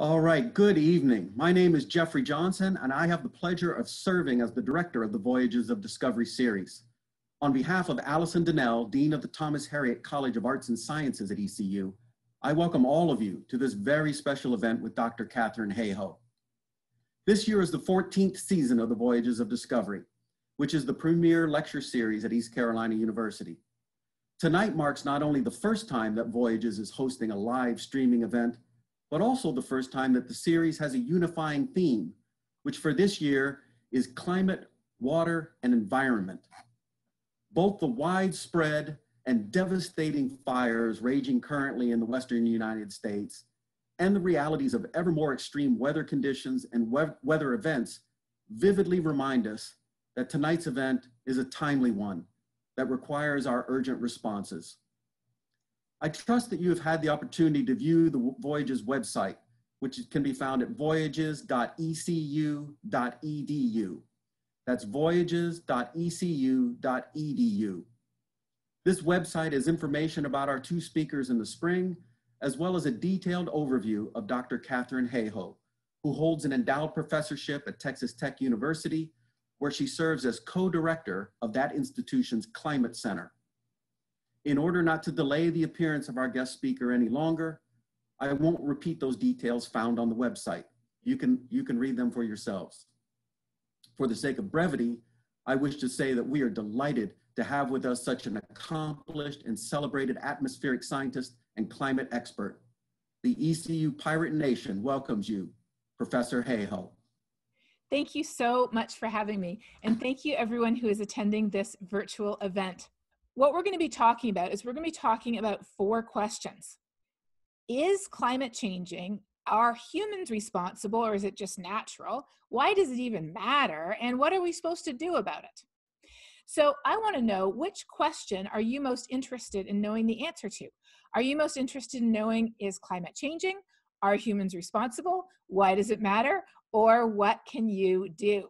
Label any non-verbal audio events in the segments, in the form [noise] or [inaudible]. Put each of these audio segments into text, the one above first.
All right, good evening. My name is Jeffrey Johnson, and I have the pleasure of serving as the director of the Voyages of Discovery series. On behalf of Allison Danell, Dean of the Thomas Harriot College of Arts and Sciences at ECU, I welcome all of you to this very special event with Dr. Katharine Hayhoe. This year is the 14th season of the Voyages of Discovery, which is the premier lecture series at East Carolina University. Tonight marks not only the first time that Voyages is hosting a live streaming event, but also the first time that the series has a unifying theme, which for this year is climate, water, and environment. Both the widespread and devastating fires raging currently in the Western United States and the realities of ever more extreme weather conditions and we weather events vividly remind us that tonight's event is a timely one that requires our urgent responses. I trust that you have had the opportunity to view the Voyages website, which can be found at voyages.ecu.edu. That's voyages.ecu.edu. This website has information about our two speakers in the spring, as well as a detailed overview of Dr. Katharine Hayhoe, who holds an endowed professorship at Texas Tech University, where she serves as co-director of that institution's Climate Center. In order not to delay the appearance of our guest speaker any longer, I won't repeat those details found on the website. You can, you can read them for yourselves. For the sake of brevity, I wish to say that we are delighted to have with us such an accomplished and celebrated atmospheric scientist and climate expert. The ECU Pirate Nation welcomes you, Professor Hayhoe. Thank you so much for having me. And thank you everyone who is attending this virtual event what we're going to be talking about is we're going to be talking about four questions. Is climate changing? Are humans responsible or is it just natural? Why does it even matter? And what are we supposed to do about it? So I want to know which question are you most interested in knowing the answer to? Are you most interested in knowing is climate changing? Are humans responsible? Why does it matter? Or what can you do?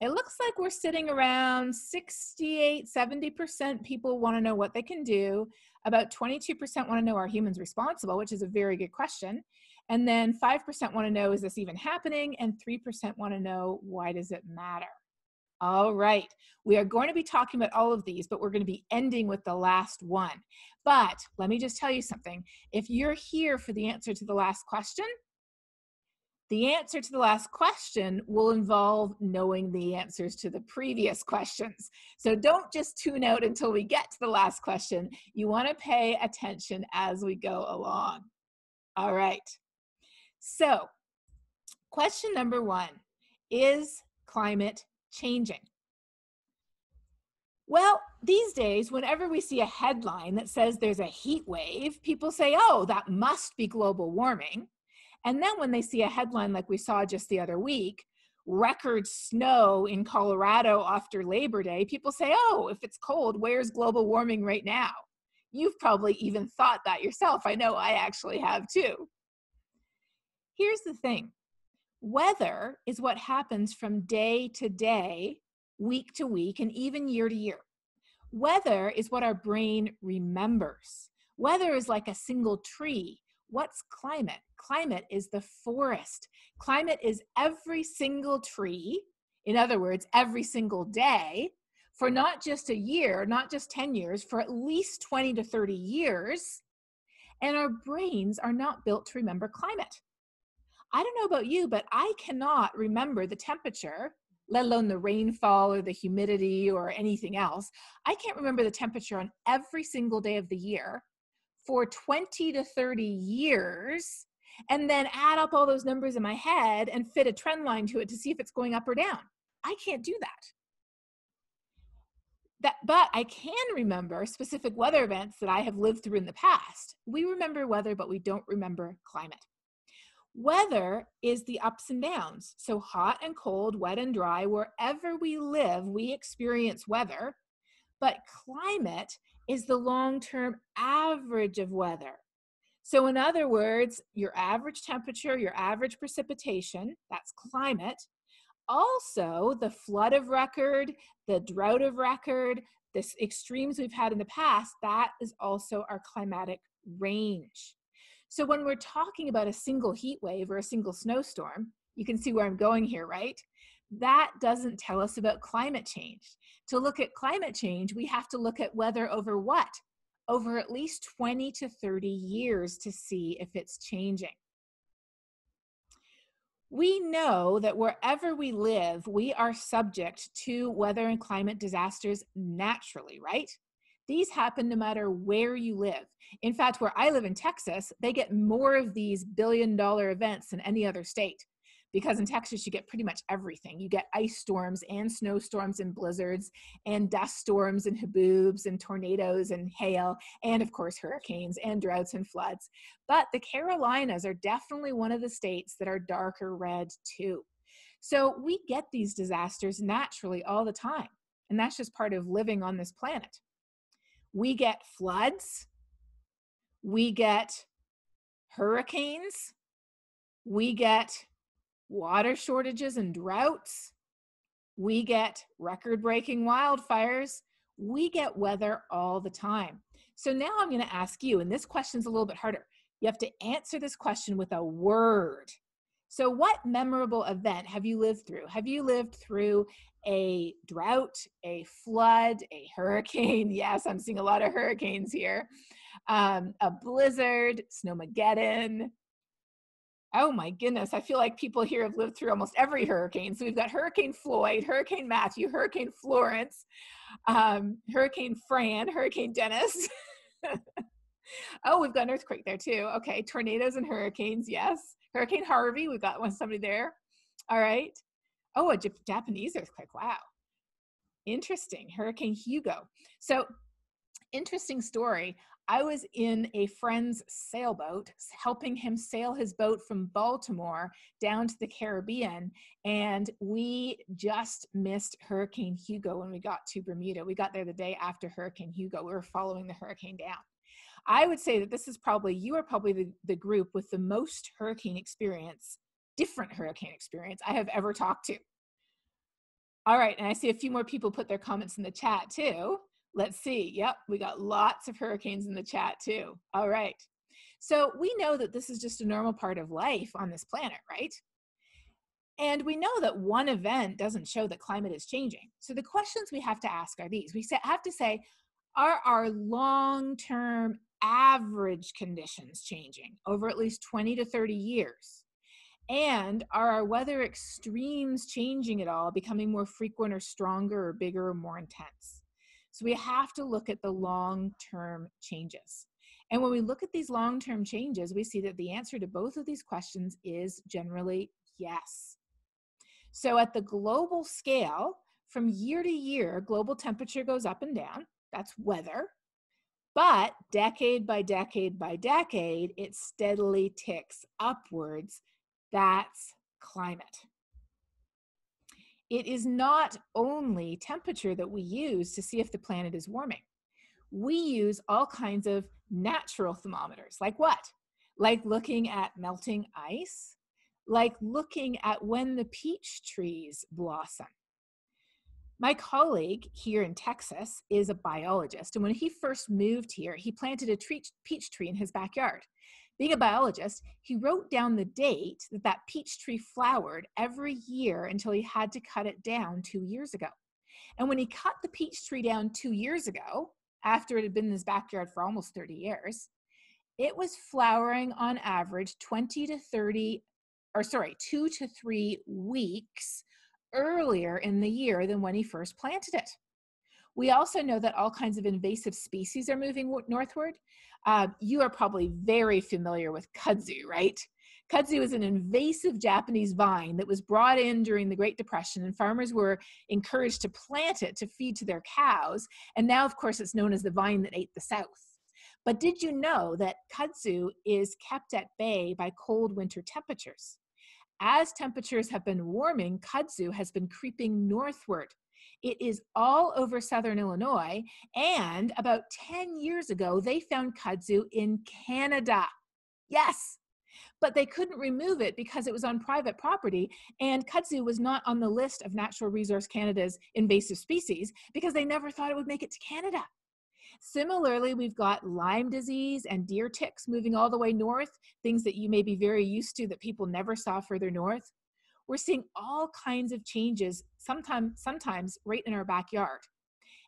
It looks like we're sitting around 68, 70% people want to know what they can do. About 22% want to know are humans responsible, which is a very good question. And then 5% want to know is this even happening? And 3% want to know why does it matter? All right, we are going to be talking about all of these, but we're going to be ending with the last one. But let me just tell you something. If you're here for the answer to the last question, the answer to the last question will involve knowing the answers to the previous questions. So don't just tune out until we get to the last question. You want to pay attention as we go along. All right. So, question number one Is climate changing? Well, these days, whenever we see a headline that says there's a heat wave, people say, oh, that must be global warming. And then when they see a headline like we saw just the other week, record snow in Colorado after Labor Day, people say, oh, if it's cold, where's global warming right now? You've probably even thought that yourself. I know I actually have too. Here's the thing weather is what happens from day to day, week to week, and even year to year. Weather is what our brain remembers. Weather is like a single tree What's climate? Climate is the forest. Climate is every single tree, in other words, every single day, for not just a year, not just 10 years, for at least 20 to 30 years. And our brains are not built to remember climate. I don't know about you, but I cannot remember the temperature, let alone the rainfall or the humidity or anything else. I can't remember the temperature on every single day of the year for 20 to 30 years and then add up all those numbers in my head and fit a trend line to it to see if it's going up or down. I can't do that. That, but I can remember specific weather events that I have lived through in the past. We remember weather, but we don't remember climate. Weather is the ups and downs. So, hot and cold, wet and dry, wherever we live, we experience weather. But climate is the long term average of weather. So, in other words, your average temperature, your average precipitation, that's climate. Also, the flood of record, the drought of record, the extremes we've had in the past, that is also our climatic range. So when we're talking about a single heat wave or a single snowstorm, you can see where I'm going here, right? That doesn't tell us about climate change. To look at climate change, we have to look at weather over what? Over at least 20 to 30 years to see if it's changing. We know that wherever we live, we are subject to weather and climate disasters naturally, right? These happen no matter where you live. In fact, where I live in Texas, they get more of these billion dollar events than any other state because in Texas you get pretty much everything. You get ice storms and snowstorms and blizzards and dust storms and haboobs and tornadoes and hail and of course hurricanes and droughts and floods. But the Carolinas are definitely one of the states that are darker red too. So we get these disasters naturally all the time. And that's just part of living on this planet. We get floods, we get hurricanes, we get water shortages and droughts. We get record breaking wildfires. We get weather all the time. So now I'm going to ask you, and this question's a little bit harder. You have to answer this question with a word. So, what memorable event have you lived through? Have you lived through a drought, a flood, a hurricane? [laughs] Yes, I'm seeing a lot of hurricanes here. Um, a blizzard, snowmageddon, Oh my goodness, I feel like people here have lived through almost every hurricane. So we've got Hurricane Floyd, Hurricane Matthew, Hurricane Florence, um, Hurricane Fran, Hurricane Dennis. [laughs] oh, we've got an earthquake there too. Okay, tornadoes and hurricanes, yes. Hurricane Harvey, we've got one somebody there. All right. Oh, a Japanese earthquake. Wow. Interesting. Hurricane Hugo. So, interesting story. I was in a friend's sailboat helping him sail his boat from Baltimore down to the Caribbean. And we just missed Hurricane Hugo when we got to Bermuda. We got there the day after Hurricane Hugo. We were following the hurricane down. I would say that this is probably, you are probably the, the group with the most hurricane experience, different hurricane experience I have ever talked to. All right, and I see a few more people put their comments in the chat too. Let's see. Yep, we got lots of hurricanes in the chat too. All right. So we know that this is just a normal part of life on this planet, right? And we know that one event doesn't show that climate is changing. So the questions we have to ask are these. We have to say, are our long-term average conditions changing over at least 20 to 30 years? And are our weather extremes changing at all, becoming more frequent or stronger or bigger or more intense? So we have to look at the long term changes. And when we look at these long term changes, we see that the answer to both of these questions is generally yes. So at the global scale, from year to year, global temperature goes up and down. That's weather. But decade by decade by decade, it steadily ticks upwards. That's climate it is not only temperature that we use to see if the planet is warming. We use all kinds of natural thermometers. Like what? Like looking at melting ice, like looking at when the peach trees blossom. My colleague here in Texas is a biologist, and when he first moved here, he planted a peach tree in his backyard. Being a biologist, he wrote down the date that that peach tree flowered every year until he had to cut it down two years ago. And when he cut the peach tree down two years ago, after it had been in his backyard for almost 30 years, it was flowering on average 20 to 30, or sorry, two to three weeks earlier in the year than when he first planted it. We also know that all kinds of invasive species are moving northward. Uh, you are probably very familiar with kudzu, right? Kudzu is an invasive Japanese vine that was brought in during the Great Depression, and farmers were encouraged to plant it to feed to their cows. And now, of course, it's known as the vine that ate the South. But did you know that kudzu is kept at bay by cold winter temperatures? As temperatures have been warming, kudzu has been creeping northward it is all over southern Illinois. And about 10 years ago, they found kudzu in Canada. Yes, but they couldn't remove it because it was on private property and kudzu was not on the list of natural resource canada's invasive species because they never thought it would make it to canada Similarly, we've got Lyme disease and deer ticks moving all the way north, things that you may be very used to that people never saw further north. We're seeing all kinds of changes, sometimes, sometimes right in our backyard.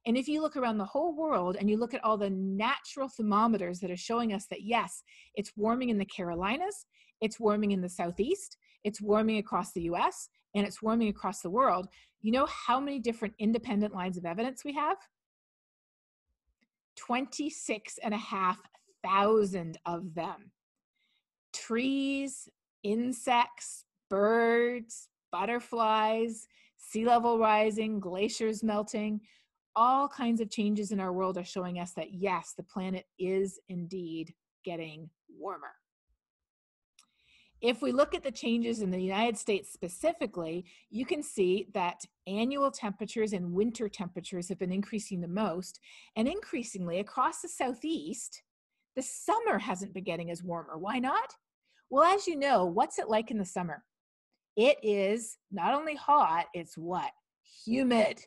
And if you look around the whole world and you look at all the natural thermometers that are showing us that yes, it's warming in the Carolinas, it's warming in the Southeast, it's warming across the US, and it's warming across the world, you know how many different independent lines of evidence we have? 26 and a half thousand of them. Trees, insects, birds, butterflies, sea level rising, glaciers melting, all kinds of changes in our world are showing us that yes, the planet is indeed getting warmer. If we look at the changes in the United States specifically, you can see that annual temperatures and winter temperatures have been increasing the most. And increasingly across the Southeast, the summer hasn't been getting as warmer. Why not? Well, as you know, what's it like in the summer? It is not only hot, it's what? Humid.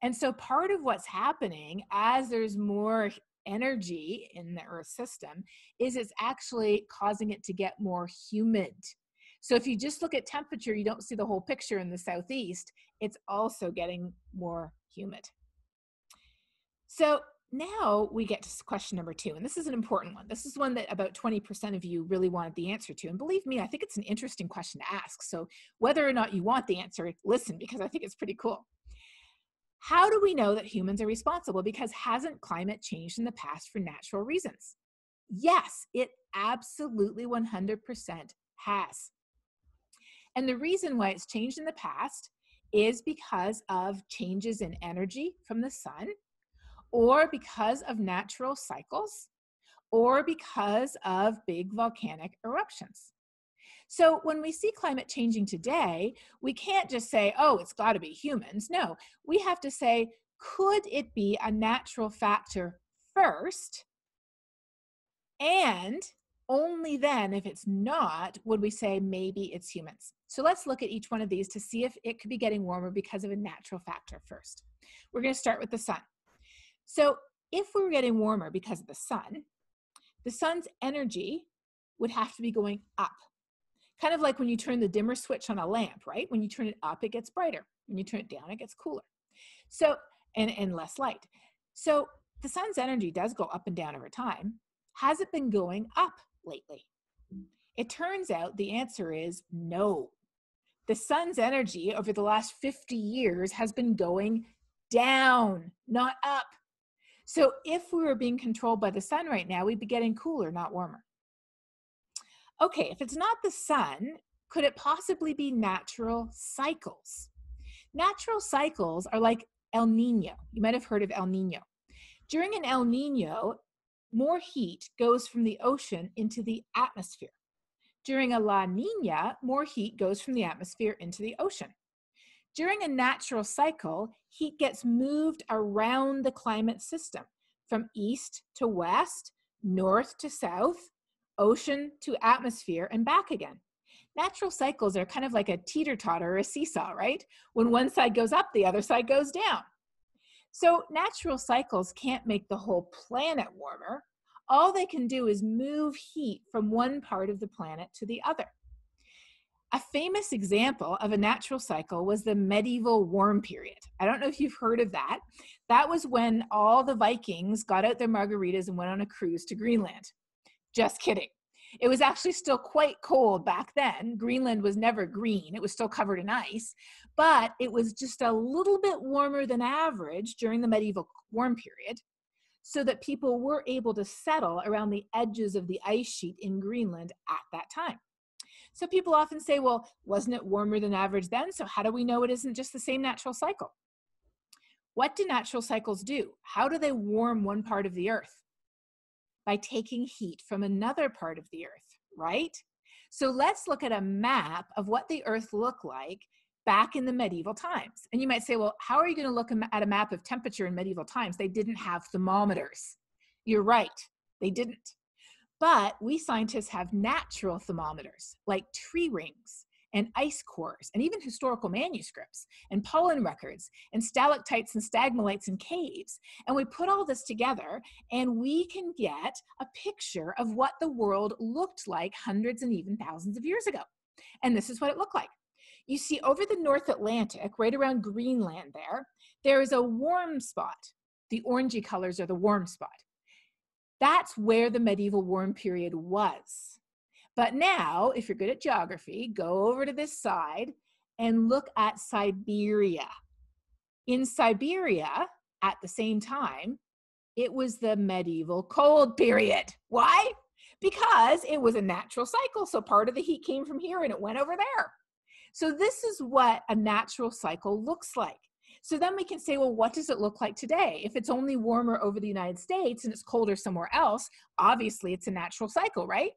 And so part of what's happening as there's more energy in the earth system is it's actually causing it to get more humid so if you just look at temperature you don't see the whole picture in the southeast it's also getting more humid so now we get to question number two and this is an important one this is one that about 20% of you really wanted the answer to and believe me i think it's an interesting question to ask so whether or not you want the answer listen because i think it's pretty cool how do we know that humans are responsible? Because hasn't climate changed in the past for natural reasons? Yes, it absolutely 100% has. And the reason why it's changed in the past is because of changes in energy from the sun, or because of natural cycles, or because of big volcanic eruptions. So when we see climate changing today, we can't just say, oh, it's got to be humans. No, we have to say, could it be a natural factor first? And only then, if it's not, would we say maybe it's humans. So let's look at each one of these to see if it could be getting warmer because of a natural factor first. We're going to start with the sun. So if we were getting warmer because of the sun, the sun's energy would have to be going up kind of like when you turn the dimmer switch on a lamp, right? When you turn it up, it gets brighter. When you turn it down, it gets cooler. So, and, and less light. So the sun's energy does go up and down over time. Has it been going up lately? It turns out the answer is no. The sun's energy over the last 50 years has been going down, not up. So if we were being controlled by the sun right now, we'd be getting cooler, not warmer okay, if it's not the sun, could it possibly be natural cycles? Natural cycles are like El Nino. You might have heard of El Nino. During an El Nino, more heat goes from the ocean into the atmosphere. During a La Nina, more heat goes from the atmosphere into the ocean. During a natural cycle, heat gets moved around the climate system from east to west, north to south, ocean to atmosphere and back again. Natural cycles are kind of like a teeter totter or a seesaw, right? When one side goes up, the other side goes down. So natural cycles can't make the whole planet warmer. All they can do is move heat from one part of the planet to the other. A famous example of a natural cycle was the medieval warm period. I don't know if you've heard of that. That was when all the Vikings got out their margaritas and went on a cruise to Greenland. Just kidding. It was actually still quite cold back then. Greenland was never green, it was still covered in ice, but it was just a little bit warmer than average during the medieval warm period, so that people were able to settle around the edges of the ice sheet in Greenland at that time. So people often say, well, wasn't it warmer than average then? So how do we know it isn't just the same natural cycle? What do natural cycles do? How do they warm one part of the earth? by taking heat from another part of the earth, right? So let's look at a map of what the earth looked like back in the medieval times. And you might say, well, how are you going to look at a map of temperature in medieval times? They didn't have thermometers. You're right, they didn't. But we scientists have natural thermometers like tree rings. and ice cores and even historical manuscripts and pollen records and stalactites and stalagmites and caves. And we put all this together and we can get a picture of what the world looked like hundreds and even thousands of years ago. And this is what it looked like. You see, over the North Atlantic, right around Greenland, there, there is a warm spot. The orangey colors are the warm spot. That's where the medieval warm period was. But now, if you're good at geography, go over to this side and look at Siberia. In Siberia, at the same time, it was the medieval cold period. Why? Because it was a natural cycle. So part of the heat came from here and it went over there. So this is what a natural cycle looks like. So then we can say, well, what does it look like today? If it's only warmer over the United States and it's colder somewhere else, obviously it's a natural cycle, right?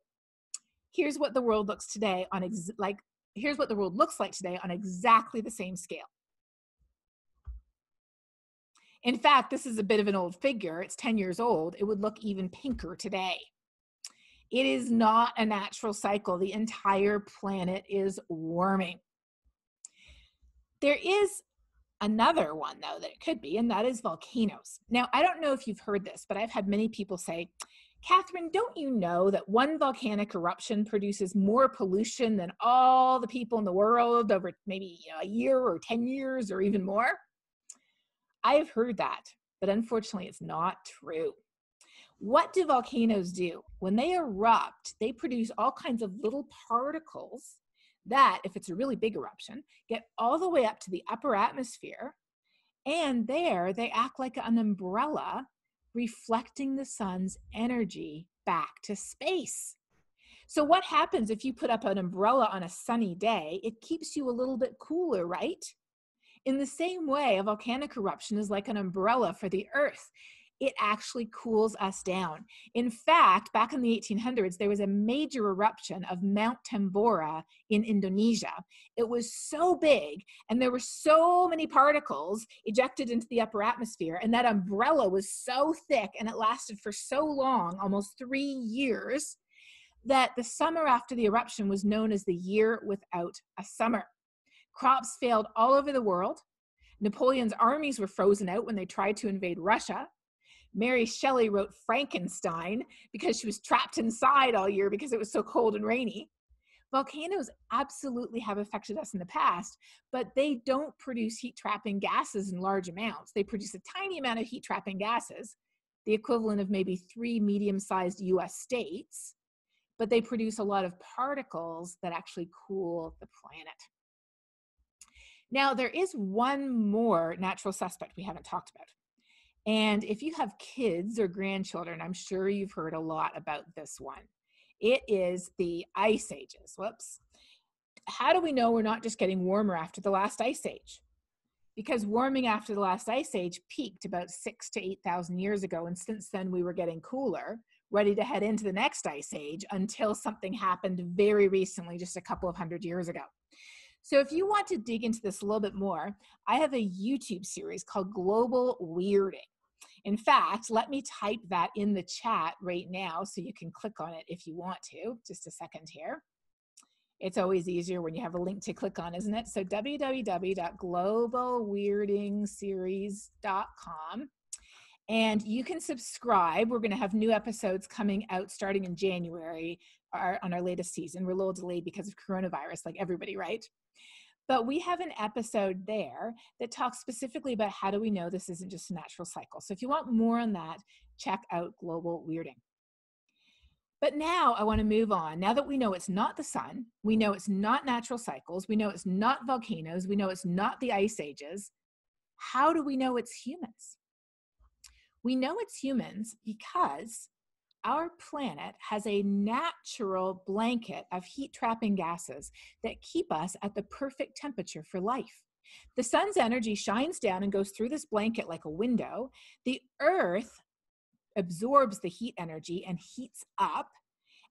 Here's what the world looks today on ex- like here's what the world looks like today on exactly the same scale. In fact, this is a bit of an old figure. It's 10 years old. It would look even pinker today. It is not a natural cycle. The entire planet is warming. There is another one, though, that it could be, and that is volcanoes. Now, I don't know if you've heard this, but I've had many people say, Katharine, don't you know that one volcanic eruption produces more pollution than all the people in the world over maybe you know, a year or 10 years or even more? I have heard that, but unfortunately, it's not true. What do volcanoes do? When they erupt, they produce all kinds of little particles that, if it's a really big eruption, get all the way up to the upper atmosphere. And there they act like an umbrella, reflecting the sun's energy back to space. So, what happens if you put up an umbrella on a sunny day? It keeps you a little bit cooler, right? In the same way, a volcanic eruption is like an umbrella for the earth it actually cools us down. In fact, back in the 1800s, there was a major eruption of Mount Tambora in Indonesia. It was so big, and there were so many particles ejected into the upper atmosphere, and that umbrella was so thick and it lasted for so long almost three years that the summer after the eruption was known as the year without a summer. Crops failed all over the world. Napoleon's armies were frozen out when they tried to invade Russia. Mary Shelley wrote Frankenstein because she was trapped inside all year because it was so cold and rainy. Volcanoes absolutely have affected us in the past, but they don't produce heat trapping gases in large amounts. They produce a tiny amount of heat trapping gases, the equivalent of maybe three medium sized US states, but they produce a lot of particles that actually cool the planet. Now, there is one more natural suspect we haven't talked about. And if you have kids or grandchildren, I'm sure you've heard a lot about this one. It is the ice ages. Whoops. How do we know we're not just getting warmer after the last ice age? Because warming after the last ice age peaked about six to 8,000 years ago. And since then, we were getting cooler, ready to head into the next ice age until something happened very recently, just a couple of hundred years ago. So if you want to dig into this a little bit more, I have a YouTube series called Global Weirding. In fact, let me type that in the chat right now so you can click on it if you want to. Just a second here. It's always easier when you have a link to click on, isn't it? So www.globalweirdingseries.com. And you can subscribe. We're going to have new episodes coming out starting in January our, on our latest season. We're a little delayed because of coronavirus, like everybody, right? But we have an episode there that talks specifically about how do we know this isn't just a natural cycle. So if you want more on that, check out Global Weirding. But now I want to move on. Now that we know it's not the sun, we know it's not natural cycles, we know it's not volcanoes, we know it's not the ice ages, how do we know it's humans? We know it's humans because our planet has a natural blanket of heat trapping gases that keep us at the perfect temperature for life. The sun's energy shines down and goes through this blanket like a window. The earth absorbs the heat energy and heats up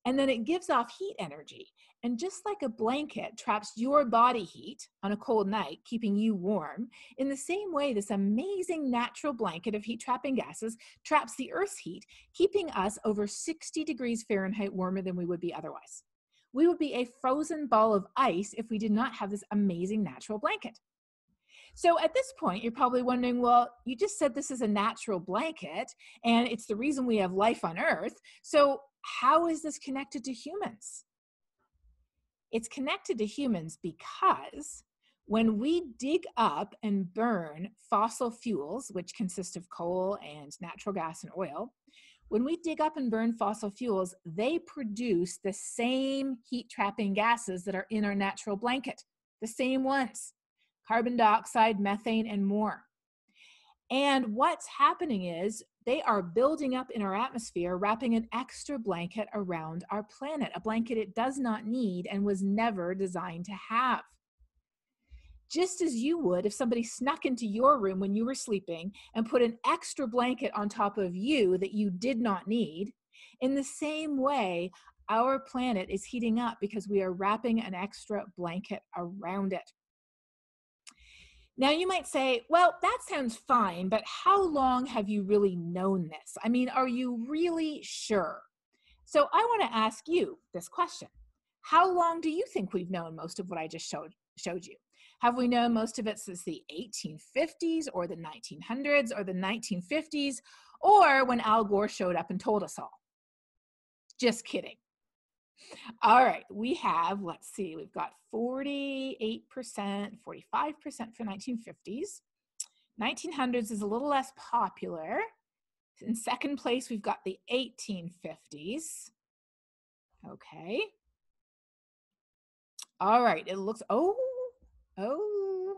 and then it gives off heat energy. And just like a blanket traps your body heat on a cold night, keeping you warm, in the same way, this amazing natural blanket of heat trapping gases traps the Earth's heat, keeping us over 60 degrees Fahrenheit warmer than we would be otherwise. we would be a frozen ball of ice if we did not have this amazing natural blanket. So at this point, you're probably wondering, well, you just said this is a natural blanket and it's the reason we have life on Earth. So how is this connected to humans? It's connected to humans because when we dig up and burn fossil fuels, which consist of coal and natural gas and oil, when we dig up and burn fossil fuels, they produce the same heat trapping gases that are in our natural blanket, the same ones carbon dioxide, methane, and more. And what's happening is they are building up in our atmosphere, wrapping an extra blanket around our planet, a blanket it does not need and was never designed to have. Just as you would if somebody snuck into your room when you were sleeping and put an extra blanket on top of you that you did not need, in the same way, our planet is heating up because we are wrapping an extra blanket around it. Now, you might say, well, that sounds fine, but how long have you really known this? I mean, are you really sure? So, I want to ask you this question How long do you think we've known most of what I just showed, showed you? Have we known most of it since the 1850s or the 1900s or the 1950s or when Al Gore showed up and told us all? Just kidding. All right, we have, let's see, we've got 48%, 45% for 1950s. 1900s is a little less popular. In second place, we've got the 1850s. Okay. All right, it looks, oh, oh,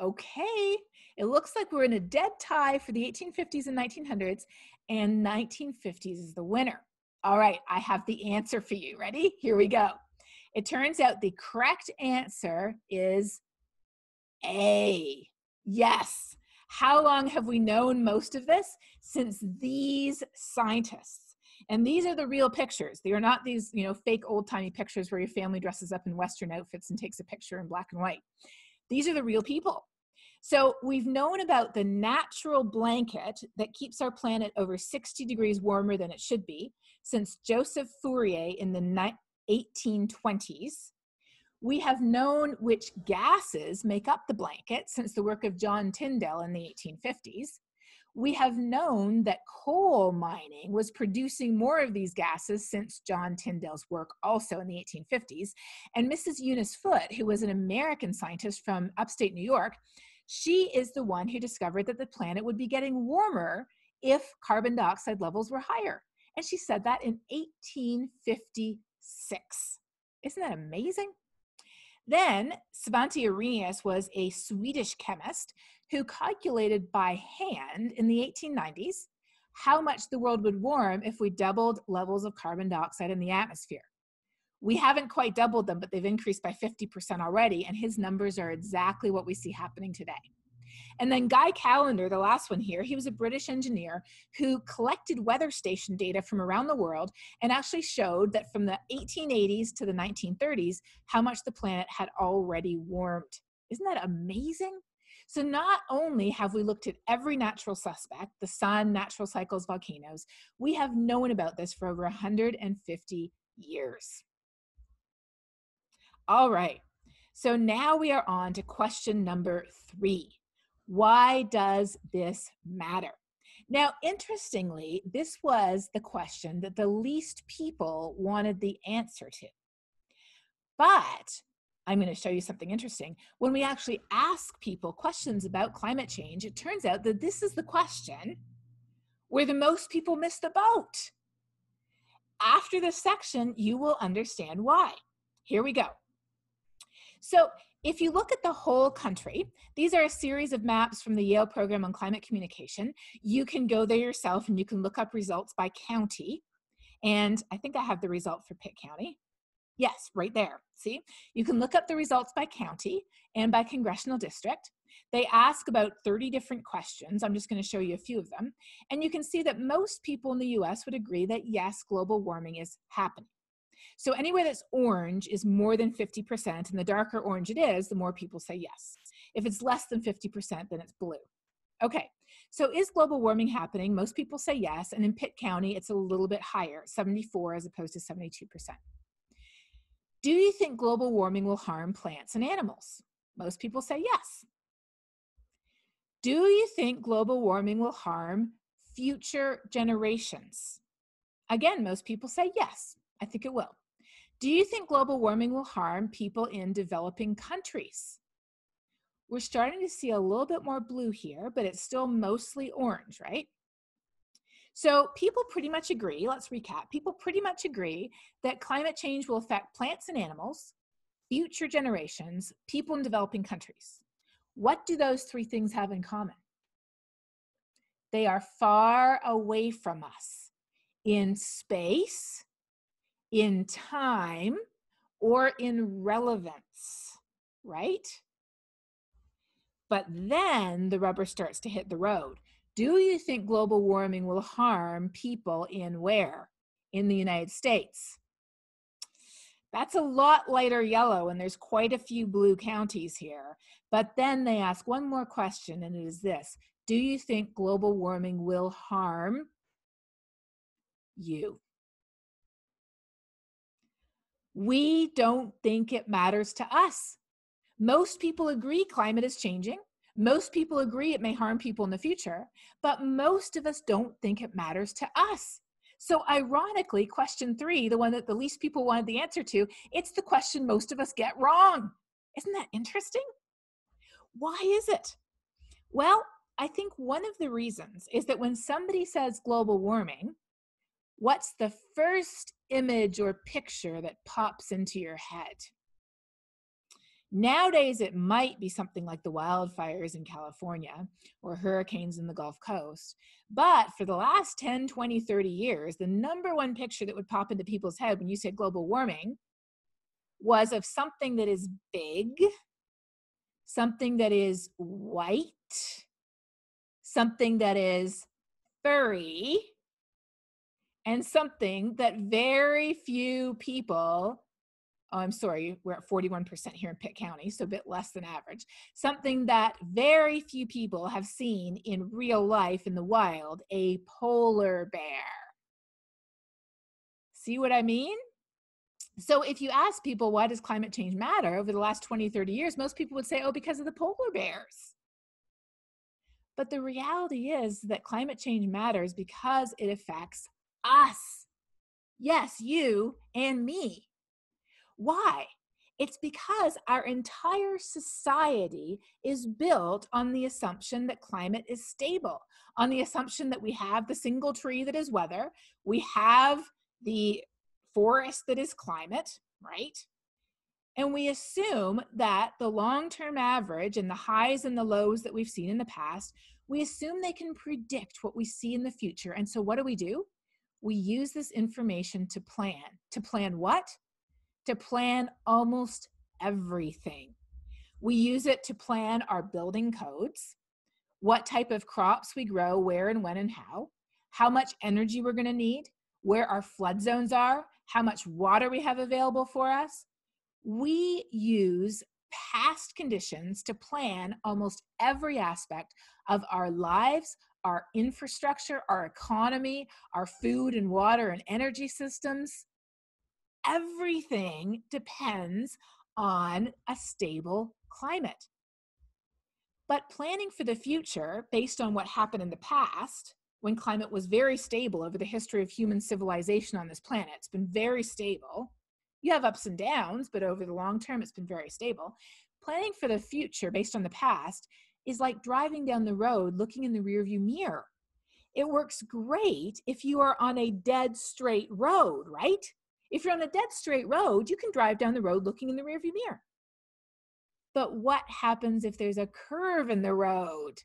okay. It looks like we're in a dead tie for the 1850s and 1900s, and 1950s is the winner. All right, I have the answer for you. Ready? Here we go. It turns out the correct answer is A. Yes. How long have we known most of this? Since these scientists. And these are the real pictures. They are not these, you know, fake old-timey pictures where your family dresses up in Western outfits and takes a picture in black and white. These are the real people. So we've known about the natural blanket that keeps our planet over 60 degrees warmer than it should be since Joseph Fourier in the 1820s. We have known which gases make up the blanket since the work of John Tyndall in the 1850s. We have known that coal mining was producing more of these gases since John Tyndall's work also in the 1850s. And Mrs. Eunice Foote, who was an American scientist from upstate New York, she is the one who discovered that the planet would be getting warmer if carbon dioxide levels were higher. And she said that in 1856. Isn't that amazing? Then Svante Arrhenius was a Swedish chemist who calculated by hand in the 1890s how much the world would warm if we doubled levels of carbon dioxide in the atmosphere. We haven't quite doubled them, but they've increased by 50% already, and his numbers are exactly what we see happening today. And then Guy Callendar, the last one here, he was a British engineer who collected weather station data from around the world and actually showed that from the 1880s to the 1930s, how much the planet had already warmed. Isn't that amazing? So not only have we looked at every natural suspect, the sun, natural cycles, volcanoes, we have known about this for over 150 years. All right, so now we are on to question number three. Why does this matter? Now, interestingly, this was the question that the least people wanted the answer to. But I'm going to show you something interesting. When we actually ask people questions about climate change, it turns out that this is the question where the most people miss the boat. After this section, you will understand why. Here we go. So if you look at the whole country, these are a series of maps from the Yale Program on Climate Communication. You can go there yourself and you can look up results by county. And I think I have the result for Pitt County. Yes, right there. See, you can look up the results by county and by congressional district. They ask about 30 different questions. I'm just going to show you a few of them. And you can see that most people in the US would agree that yes, global warming is happening. So anywhere that's orange is more than 50%, and the darker orange it is, the more people say yes. If it's less than 50%, then it's blue. Okay, so is global warming happening? Most people say yes, and in Pitt County, it's a little bit higher, 74 as opposed to 72%. Do you think global warming will harm plants and animals? Most people say yes. Do you think global warming will harm future generations? Again, most people say yes, I think it will. Do you think global warming will harm people in developing countries? We're starting to see a little bit more blue here, but it's still mostly orange, right? So people pretty much agree, let's recap, people pretty much agree that climate change will affect plants and animals, future generations, people in developing countries. What do those three things have in common? They are far away from us in space, in time, or in relevance, right? But then the rubber starts to hit the road. Do you think global warming will harm people in where? In the United States. That's a lot lighter yellow, and there's quite a few blue counties here. But then they ask one more question, and it is this Do you think global warming will harm you? We don't think it matters to us. Most people agree climate is changing. Most people agree it may harm people in the future, but most of us don't think it matters to us. So, ironically, question three, the one that the least people wanted the answer to, it's the question most of us get wrong. Isn't that interesting? Why is it? Well, I think one of the reasons is that when somebody says global warming, what's the first image or picture that pops into your head? Nowadays, it might be something like the wildfires in California or hurricanes in the Gulf Coast. But for the last 10, 20, 30 years, the number one picture that would pop into people's head when you said global warming was of something that is big, something that is white, something that is furry, and something that very few people oh, I'm sorry, we're at 41% here in Pitt County, so a bit less than average. Something that very few people have seen in real life in the wild a polar bear. See what I mean? So if you ask people, why does climate change matter over the last 20, 30 years, most people would say, oh, because of the polar bears. But the reality is that climate change matters because it affects us. Yes, you and me. Why? It's because our entire society is built on the assumption that climate is stable, on the assumption that we have the single tree that is weather, we have the forest that is climate, right? And we assume that the long term average and the highs and the lows that we've seen in the past, we assume they can predict what we see in the future. And so, what do we do? We use this information to plan. To plan what? to plan almost everything. We use it to plan our building codes, what type of crops we grow, where and when and how, how much energy we're going to need, where our flood zones are, how much water we have available for us. We use past conditions to plan almost every aspect of our lives, our infrastructure, our economy, our food and water and energy systems everything depends on a stable climate. But planning for the future, based on what happened in the past, when climate was very stable over the history of human civilization on this planet, it's been very stable. You have ups and downs, but over the long term, it's been very stable. Planning for the future based on the past is like driving down the road looking in the rearview mirror. It works great if you are on a dead straight road, right? If you're on a dead straight road, you can drive down the road looking in the rearview mirror. But what happens if there's a curve in the road?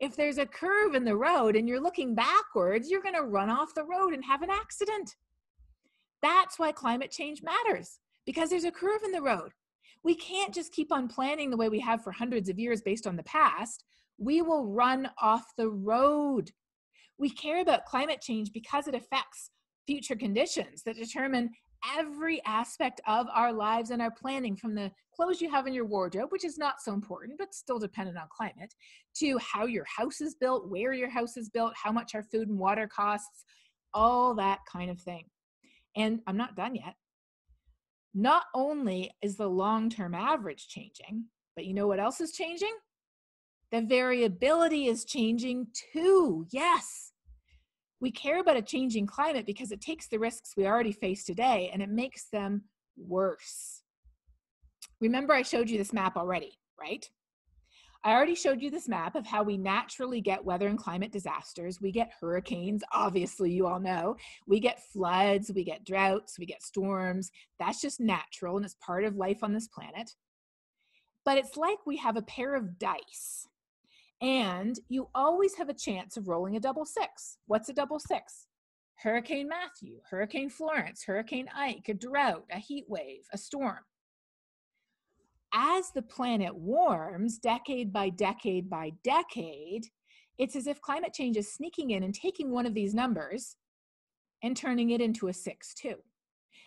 If there's a curve in the road and you're looking backwards, you're going to run off the road and have an accident. That's why climate change matters, because there's a curve in the road. We can't just keep on planning the way we have for hundreds of years based on the past. We will run off the road. We care about climate change because it affects future conditions that determine every aspect of our lives and our planning from the clothes you have in your wardrobe, which is not so important, but still dependent on climate, to how your house is built, where your house is built, how much our food and water costs, all that kind of thing. And I'm not done yet. Not only is the long term average changing, but you know what else is changing? The variability is changing too. Yes. We care about a changing climate because it takes the risks we already face today and it makes them worse. Remember, I showed you this map already, right? I already showed you this map of how we naturally get weather and climate disasters. We get hurricanes, obviously, you all know. We get floods, we get droughts, we get storms. That's just natural and it's part of life on this planet. But it's like we have a pair of dice, and you always have a chance of rolling a double six. What's a double six? Hurricane Matthew, Hurricane Florence, Hurricane Ike, a drought, a heat wave, a storm as the planet warms decade by decade by decade, it's as if climate change is sneaking in and taking one of these numbers and turning it into a six, too.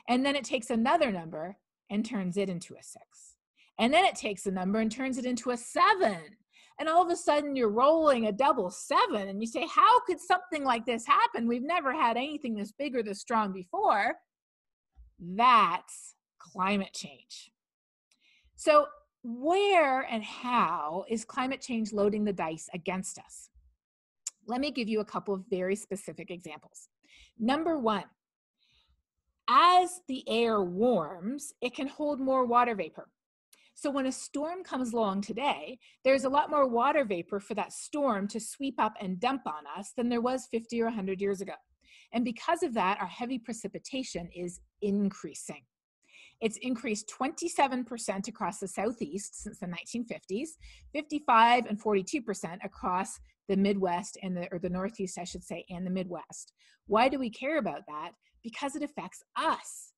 And then it takes another number and turns it into a six. And then it takes a number and turns it into a seven. And all of a sudden, you're rolling a double seven, and you say, How could something like this happen? We've never had anything this big or this strong before. That's climate change. So, where and how is climate change loading the dice against us? Let me give you a couple of very specific examples. Number one, as the air warms, it can hold more water vapor. So when a storm comes along today, there's a lot more water vapor for that storm to sweep up and dump on us than there was 50 or 100 years ago. And because of that, our heavy precipitation is increasing. It's increased 27% across the Southeast since the 1950s, 55 and 42% across the Midwest and the, or the Northeast, I should say, and the Midwest. Why do we care about that? Because it affects us.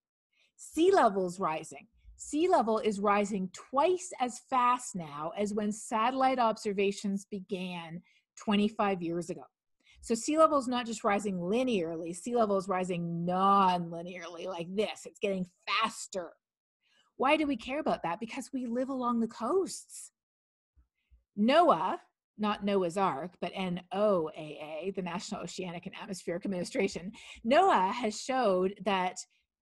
Sea levels rising. Sea level is rising twice as fast now as when satellite observations began 25 years ago. So sea level is not just rising linearly, sea level is rising non-linearly like this. It's getting faster. Why do we care about that? Because we live along the coasts. NOAA, not Noah's Ark, but NOAA, the National Oceanic and Atmospheric Administration, NOAA has showed that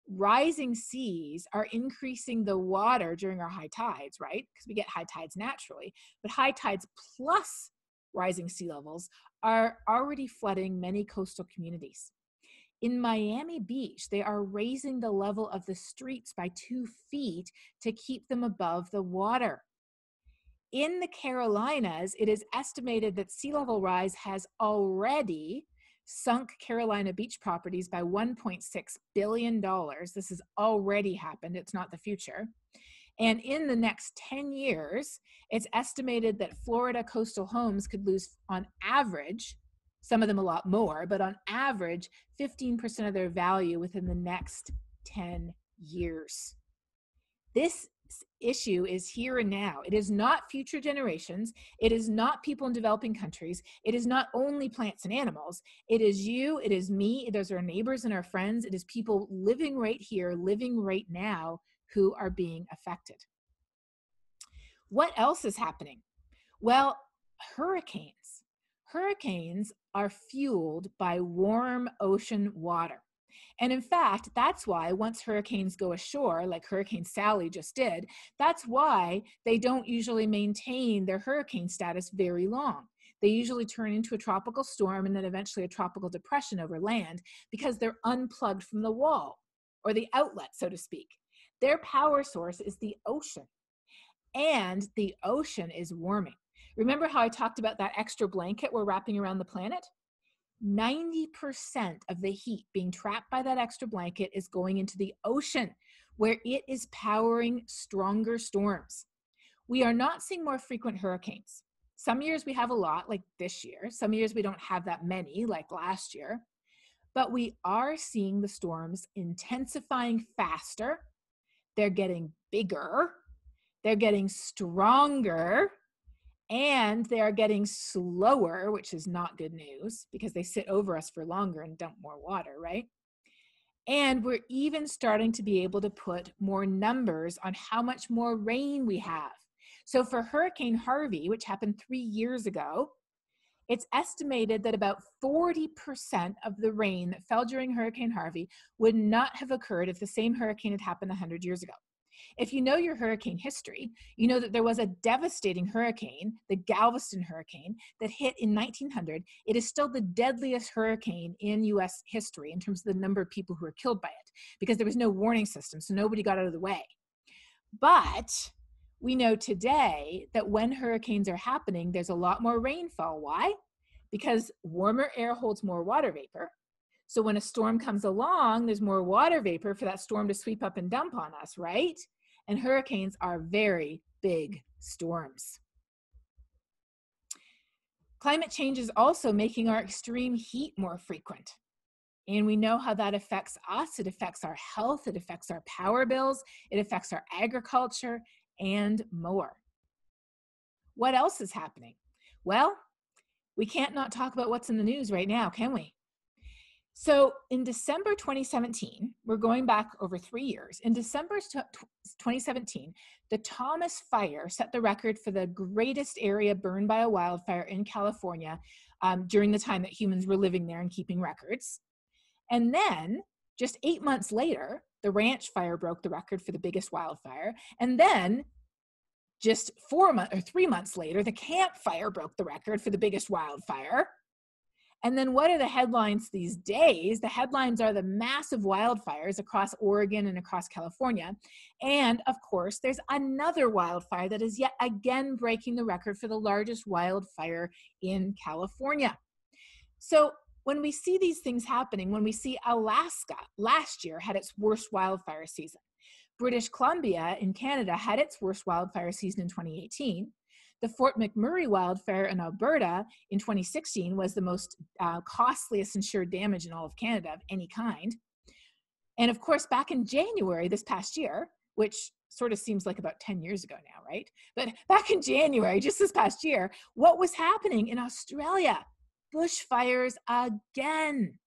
rising seas are increasing the water during our high tides, right? Because we get high tides naturally, but high tides plus rising sea levels are already flooding many coastal communities. In Miami Beach, they are raising the level of the streets by two feet to keep them above the water. In the Carolinas, it is estimated that sea level rise has already sunk Carolina beach properties by $1.6 billion. This has already happened, it's not the future. And in the next 10 years, it's estimated that Florida coastal homes could lose, on average, some of them a lot more, but on average, 15% of their value within the next 10 years. This issue is here and now. It is not future generations. It is not people in developing countries. It is not only plants and animals. It is you, it is me, it is our neighbors and our friends. It is people living right here, living right now who are being affected. What else is happening? Well, hurricanes. Hurricanes are fueled by warm ocean water. And in fact, that's why once hurricanes go ashore, like Hurricane Sally just did, that's why they don't usually maintain their hurricane status very long. They usually turn into a tropical storm and then eventually a tropical depression over land because they're unplugged from the wall or the outlet, so to speak. Their power source is the ocean, and the ocean is warming. Remember how I talked about that extra blanket we're wrapping around the planet? 90% of the heat being trapped by that extra blanket is going into the ocean, where it is powering stronger storms. We are not seeing more frequent hurricanes. Some years we have a lot, like this year. Some years we don't have that many, like last year. But we are seeing the storms intensifying faster. They're getting bigger. They're getting stronger and they are getting slower, which is not good news because they sit over us for longer and dump more water, right? And we're even starting to be able to put more numbers on how much more rain we have. So for Hurricane Harvey, which happened three years ago, it's estimated that about 40% of the rain that fell during Hurricane Harvey would not have occurred if the same hurricane had happened 100 years ago. If you know your hurricane history, you know that there was a devastating hurricane, the Galveston hurricane, that hit in 1900. It is still the deadliest hurricane in US history in terms of the number of people who were killed by it because there was no warning system, so nobody got out of the way. But we know today that when hurricanes are happening, there's a lot more rainfall. Why? Because warmer air holds more water vapor. So when a storm comes along, there's more water vapor for that storm to sweep up and dump on us, right? And hurricanes are very big storms. Climate change is also making our extreme heat more frequent. And we know how that affects us. It affects our health, it affects our power bills, it affects our agriculture, and more. What else is happening? Well, we can't not talk about what's in the news right now, can we? So in December 2017, we're going back over three years. In December 2017, the Thomas Fire set the record for the greatest area burned by a wildfire in California um, during the time that humans were living there and keeping records. And then, just eight months later, the ranch fire broke the record for the biggest wildfire. And then, just four months or three months later, the Camp Fire broke the record for the biggest wildfire. And then what are the headlines these days? The headlines are the massive wildfires across Oregon and across California. And of course, there's another wildfire that is yet again breaking the record for the largest wildfire in California. So when we see these things happening, when we see Alaska last year had its worst wildfire season, British Columbia in Canada had its worst wildfire season in 2018. The Fort McMurray wildfire in Alberta in 2016 was the most uh, costliest insured damage in all of Canada of any kind. And of course, back in January this past year, which sort of seems like about 10 years ago now, right? But back in January, just this past year, what was happening in Australia? Bushfires again.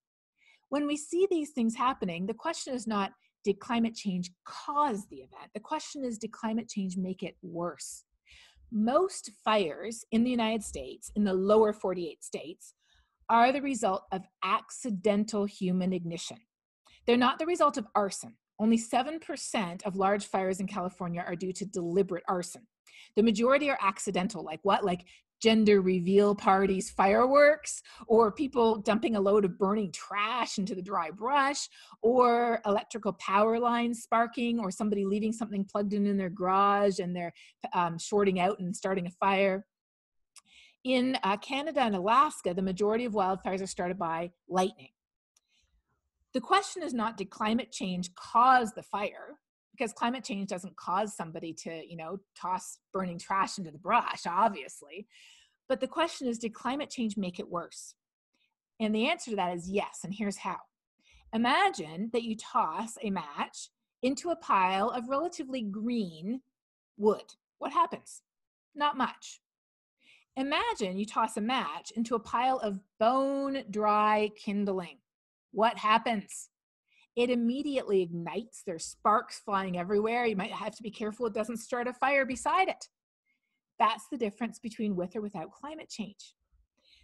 When we see these things happening, the question is not, did climate change cause the event? The question is, did climate change make it worse? Most fires in the United States, in the lower 48 states, are the result of accidental human ignition. They're not the result of arson. Only 7% of large fires in California are due to deliberate arson. The majority are accidental, like what? Like gender reveal parties fireworks or people dumping a load of burning trash into the dry brush or electrical power lines sparking or somebody leaving something plugged in in their garage and they're um, shorting out and starting a fire. In uh, canada and alaska the majority of wildfires are started by lightning. The question is not did climate change cause the fire because climate change doesn't cause somebody to you know toss burning trash into the brush obviously. But the question is did climate change make it worse? And the answer to that is yes and here's how. Imagine that you toss a match into a pile of relatively green wood. What happens? Not much. Imagine you toss a match into a pile of bone dry kindling. What happens it immediately ignites. There's sparks flying everywhere. You might have to be careful it doesn't start a fire beside it. That's the difference between with or without climate change.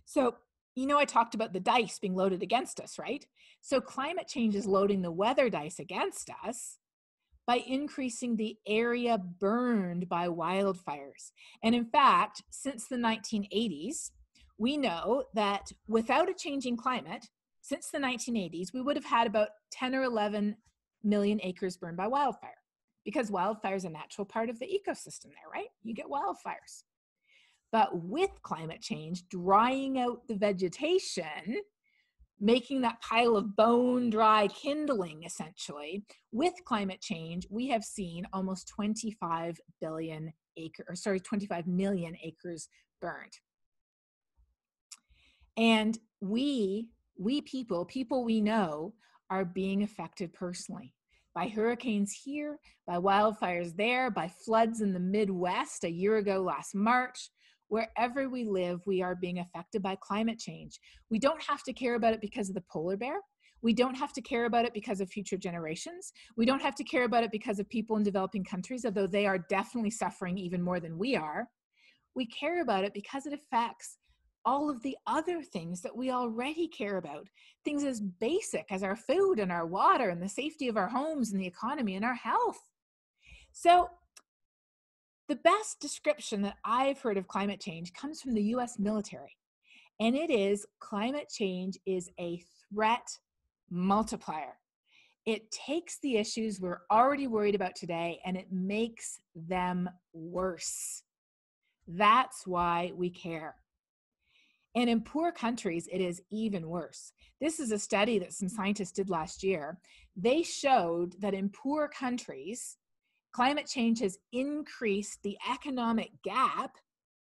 So, you know, I talked about the dice being loaded against us, right? So, climate change is loading the weather dice against us by increasing the area burned by wildfires. And in fact, since the 1980s, we know that without a changing climate, since the 1980s, we would have had about 10 or 11 million acres burned by wildfire because wildfire is a natural part of the ecosystem there, right? You get wildfires. But with climate change, drying out the vegetation, making that pile of bone dry kindling essentially, with climate change, we have seen almost 25 billion acre, or sorry, 25 million acres burned. And we we people, people we know, are being affected personally by hurricanes here, by wildfires there, by floods in the Midwest a year ago last March. Wherever we live, we are being affected by climate change. We don't have to care about it because of the polar bear. We don't have to care about it because of future generations. We don't have to care about it because of people in developing countries, although they are definitely suffering even more than we are. We care about it because it affects all of the other things that we already care about, things as basic as our food and our water and the safety of our homes and the economy and our health. So, the best description that I've heard of climate change comes from the US military, and it is climate change is a threat multiplier. It takes the issues we're already worried about today and it makes them worse. That's why we care. And in poor countries, it is even worse. This is a study that some scientists did last year. They showed that in poor countries, climate change has increased the economic gap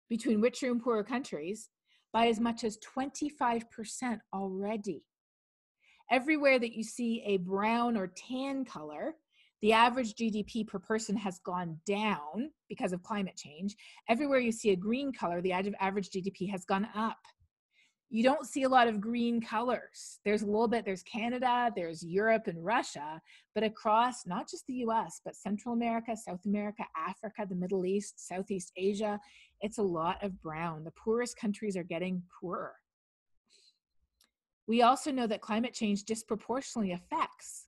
between richer and poorer countries by as much as 25% already. Everywhere that you see a brown or tan color, the average GDP per person has gone down because of climate change. Everywhere you see a green color, the average GDP has gone up you don't see a lot of green colors. There's a little bit, there's Canada, there's Europe and Russia, but across not just the US, but Central America, South America, Africa, the Middle East, Southeast Asia, it's a lot of brown. The poorest countries are getting poorer. We also know that climate change disproportionately affects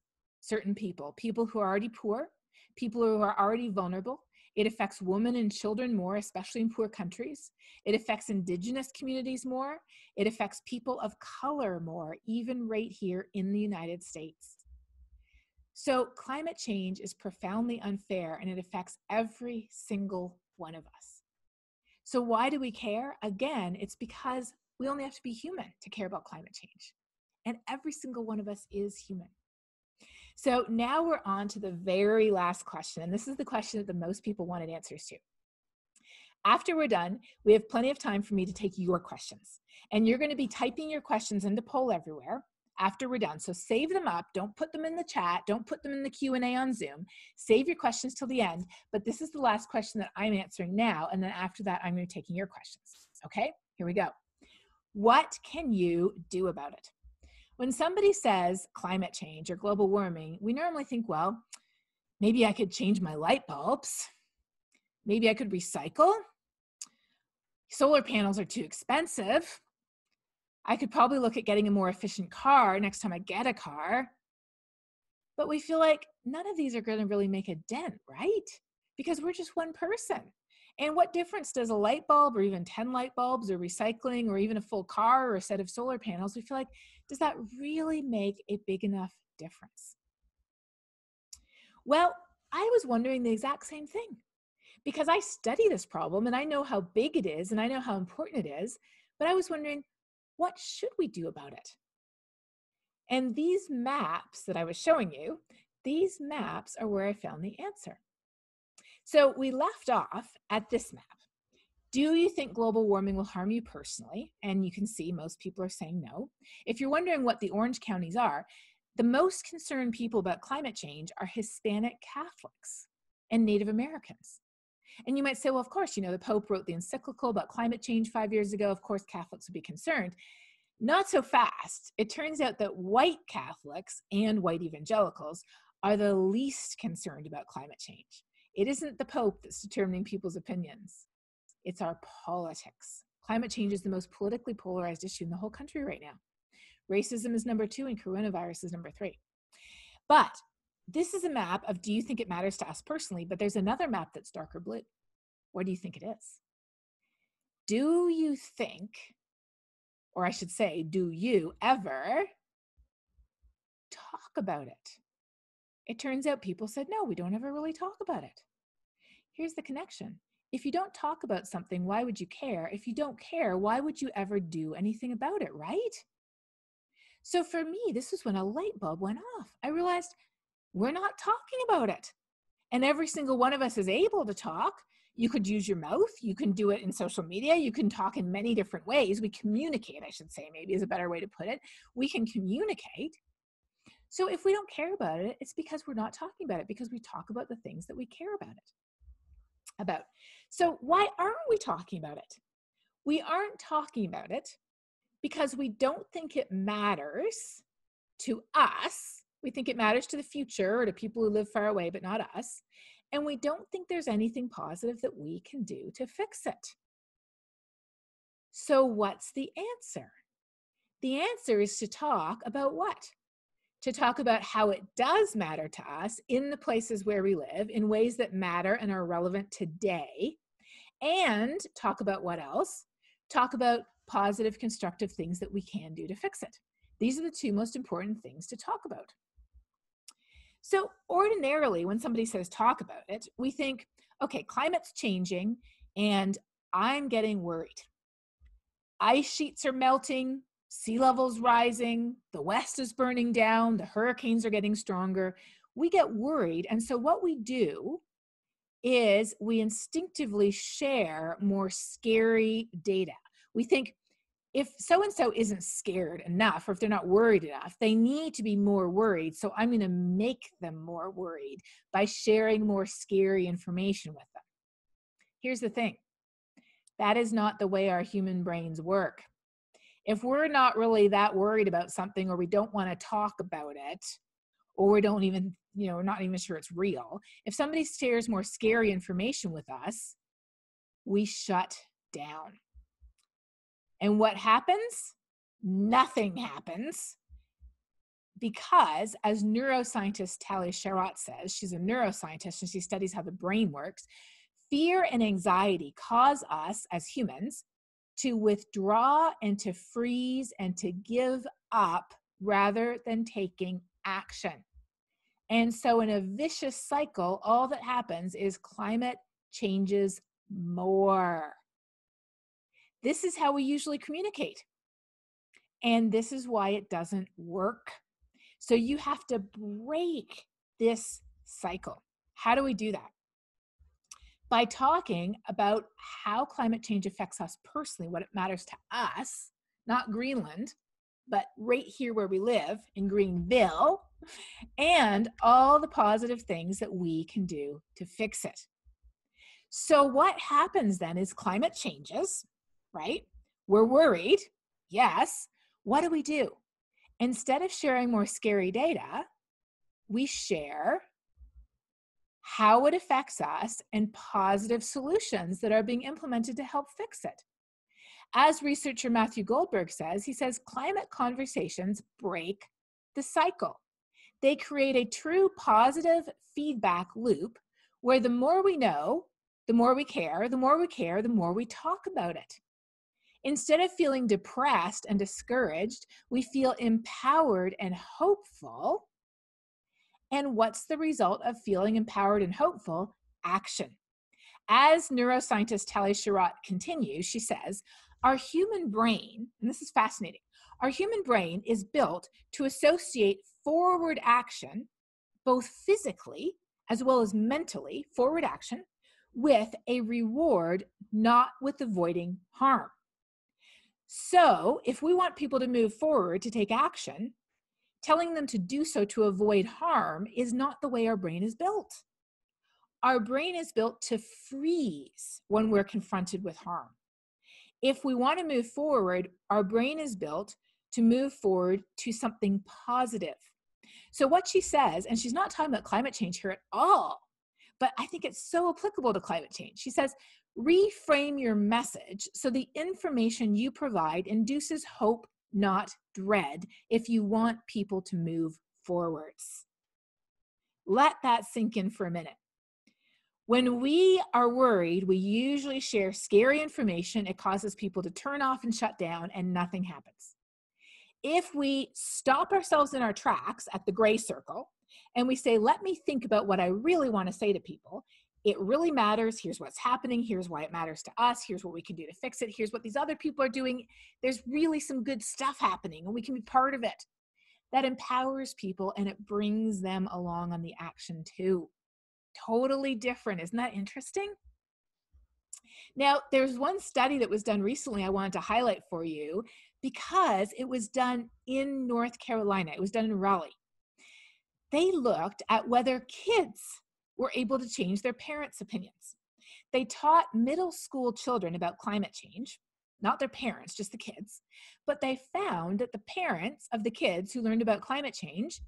certain people, people who are already poor, people who are already vulnerable, it affects women and children more, especially in poor countries. It affects indigenous communities more. It affects people of color more, even right here in the United States. So, climate change is profoundly unfair and it affects every single one of us. So, why do we care? Again, it's because we only have to be human to care about climate change. And every single one of us is human. So now we're on to the very last question. And this is the question that the most people wanted answers to. After we're done, we have plenty of time for me to take your questions. And you're going to be typing your questions into poll everywhere after we're done. So save them up. Don't put them in the chat. Don't put them in the Q&A on Zoom. Save your questions till the end. But this is the last question that I'm answering now. And then after that, I'm going to be taking your questions. Okay, here we go. What can you do about it? When somebody says climate change or global warming, we normally think, well, maybe I could change my light bulbs. Maybe I could recycle. Solar panels are too expensive. I could probably look at getting a more efficient car next time I get a car. But we feel like none of these are going to really make a dent, right? Because we're just one person. And what difference does a light bulb or even 10 light bulbs or recycling or even a full car or a set of solar panels? We feel like, does that really make a big enough difference? Well, I was wondering the exact same thing because I study this problem and I know how big it is and I know how important it is, but I was wondering, what should we do about it? And these maps that I was showing you, these maps are where I found the answer. So we left off at this map. Do you think global warming will harm you personally? And you can see most people are saying no. If you're wondering what the orange counties are, the most concerned people about climate change are Hispanic Catholics and Native Americans. And you might say, well, of course, you know, the Pope wrote the encyclical about climate change five years ago. Of course, Catholics would be concerned. Not so fast. It turns out that white Catholics and white evangelicals are the least concerned about climate change. It isn't the Pope that's determining people's opinions, it's our politics. Climate change is the most politically polarized issue in the whole country right now. Racism is number two, and coronavirus is number three. But this is a map of do you think it matters to us personally? But there's another map that's darker blue. What do you think it is? Do you think, or I should say, do you ever talk about it? It turns out people said, no, we don't ever really talk about it. Here's the connection. If you don't talk about something, why would you care? If you don't care, why would you ever do anything about it, right? So for me, this is when a light bulb went off. I realized we're not talking about it. And every single one of us is able to talk. You could use your mouth. You can do it in social media. You can talk in many different ways. We communicate, I should say, maybe is a better way to put it. We can communicate. So if we don't care about it, it's because we're not talking about it, because we talk about the things that we care about it about. So, why aren't we talking about it? We aren't talking about it because we don't think it matters to us. We think it matters to the future or to people who live far away, but not us. And we don't think there's anything positive that we can do to fix it. So, what's the answer? The answer is to talk about what? To talk about how it does matter to us in the places where we live in ways that matter and are relevant today. And talk about what else? Talk about positive, constructive things that we can do to fix it. These are the two most important things to talk about. So, ordinarily, when somebody says talk about it, we think, okay, climate's changing and I'm getting worried. Ice sheets are melting, sea levels rising, the west is burning down, the hurricanes are getting stronger. We get worried. And so, what we do is we instinctively share more scary data. We think, if so and so isn't scared enough or if they're not worried enough, they need to be more worried. So I'm going to make them more worried by sharing more scary information with them. Here's the thing that is not the way our human brains work. If we're not really that worried about something or we don't want to talk about it, or we don't even, you know, not even sure it's real, if somebody shares more scary information with us, we shut down and what happens? Nothing happens because, as neuroscientist Tali Sharot says, she's a neuroscientist and she studies how the brain works. Fear and anxiety cause us as humans to withdraw and to freeze and to give up rather than taking action. And so, in a vicious cycle, all that happens is climate changes more. This is how we usually communicate. And this is why it doesn't work. So you have to break this cycle. How do we do that? By talking about how climate change affects us personally, what it matters to us, not Greenland, but right here where we live in Greenville, and all the positive things that we can do to fix it. So, what happens then is climate changes, right? We're worried. Yes. What do we do? Instead of sharing more scary data, we share how it affects us and positive solutions that are being implemented to help fix it. As researcher Matthew Goldberg says, he says climate conversations break the cycle. They create a true positive feedback loop where the more we know, the more we care, the more we care, the more we talk about it. Instead of feeling depressed and discouraged, we feel empowered and hopeful. And what's the result of feeling empowered and hopeful? Action. As neuroscientist Tali Sharot continues, she says, Our human brain, and this is fascinating, our human brain is built to associate forward action, both physically as well as mentally, forward action, with a reward, not with avoiding harm. So, if we want people to move forward to take action, telling them to do so to avoid harm is not the way our brain is built. Our brain is built to freeze when we're confronted with harm. If we want to move forward, our brain is built to move forward to something positive. So, what she says, and she's not talking about climate change here at all, but I think it's so applicable to climate change. She says, Reframe your message so the information you provide induces hope, not dread, if you want people to move forwards. Let that sink in for a minute. When we are worried, we usually share scary information. It causes people to turn off and shut down, and nothing happens. If we stop ourselves in our tracks at the gray circle and we say, Let me think about what I really want to say to people, it really matters. Here's what's happening. Here's why it matters to us. Here's what we can do to fix it. Here's what these other people are doing. There's really some good stuff happening, and we can be part of it. That empowers people and it brings them along on the action too. Totally different. Isn't that interesting? Now, there's one study that was done recently I wanted to highlight for you because it was done in North Carolina, it was done in Raleigh. They looked at whether kids were able to change their parents' opinions. They taught middle school children about climate change, not their parents, just the kids, but they found that the parents of the kids who learned about climate change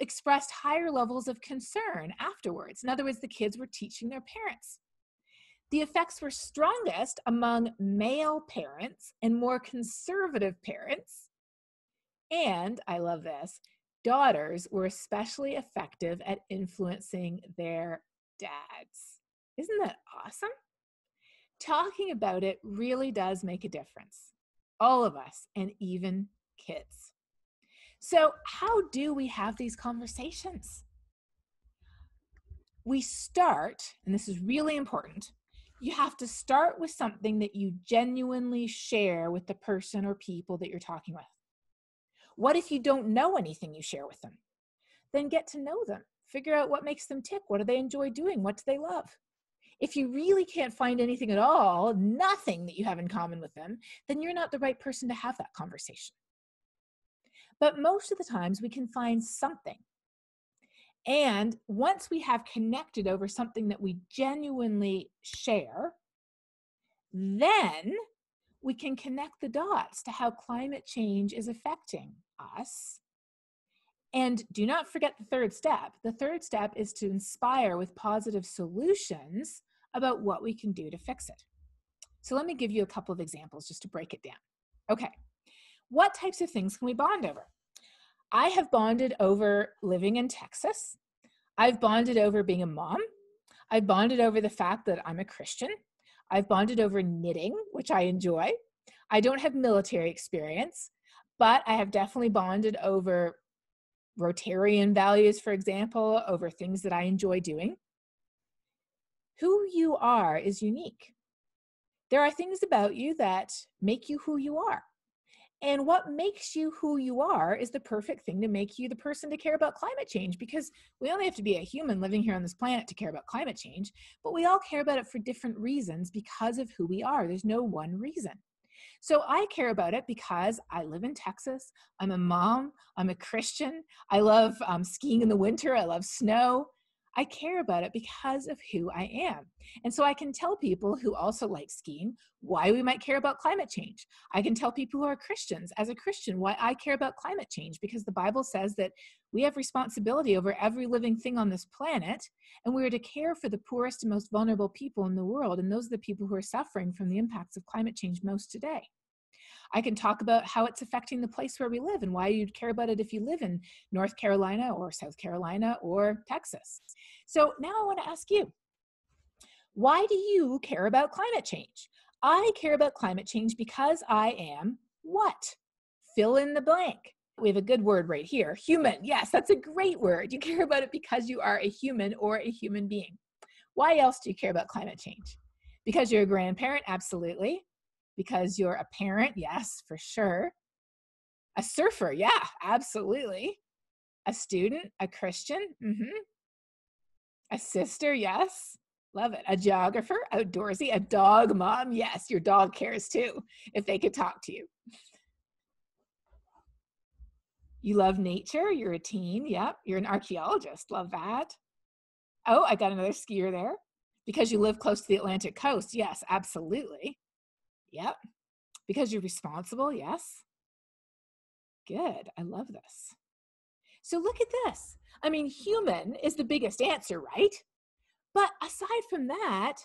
expressed higher levels of concern afterwards. In other words, the kids were teaching their parents. The effects were strongest among male parents and more conservative parents. And I love this daughters were especially effective at influencing their dads. Isn't that awesome? Talking about it really does make a difference. All of us, and even kids. So, how do we have these conversations? We start, and this is really important, you have to start with something that you genuinely share with the person or people that you're talking with. What if you don't know anything you share with them? Then get to know them. Figure out what makes them tick. What do they enjoy doing? What do they love? If you really can't find anything at all, nothing that you have in common with them, then you're not the right person to have that conversation. But most of the times we can find something. And once we have connected over something that we genuinely share, then we can connect the dots to how climate change is affecting us. And do not forget the third step. The third step is to inspire with positive solutions about what we can do to fix it. So let me give you a couple of examples just to break it down. Okay, what types of things can we bond over? I have bonded over living in Texas. I've bonded over being a mom. I've bonded over the fact that I'm a Christian. I've bonded over knitting, which I enjoy. I don't have military experience, but I have definitely bonded over Rotarian values, for example, over things that I enjoy doing. Who you are is unique. There are things about you that make you who you are. And what makes you who you are is the perfect thing to make you the person to care about climate change because we only have to be a human living here on this planet to care about climate change, but we all care about it for different reasons because of who we are. There's no one reason. So I care about it because I live in Texas. I'm a mom. I'm a Christian. I love um, skiing in the winter. I love snow. I care about it because of who I am. And so I can tell people who also like skiing why we might care about climate change. I can tell people who are Christians, as a Christian, why I care about climate change because the Bible says that we have responsibility over every living thing on this planet and we are to care for the poorest and most vulnerable people in the world. And those are the people who are suffering from the impacts of climate change most today. I can talk about how it's affecting the place where we live and why you'd care about it if you live in North Carolina or South Carolina or Texas. So now I want to ask you why do you care about climate change? I care about climate change because I am what? Fill in the blank. We have a good word right here human. Yes, that's a great word. You [laughs] care about it because you are a human or a human being. Why else do you care about climate change? Because you're a grandparent? Absolutely because you're a parent, yes, for sure. A surfer, yeah, absolutely. A student, a Christian, mm-hmm. A sister, yes. Love it. A geographer, outdoorsy, a dog mom, yes, your dog cares too if they could talk to you. You love nature, you're a teen, yep. You're an archaeologist, love that. Oh, I got another skier there. Because you live close to the Atlantic coast, yes, absolutely. Yep. Because you're responsible, yes. Good. I love this. So look at this. I mean, human is the biggest answer, right? But aside from that,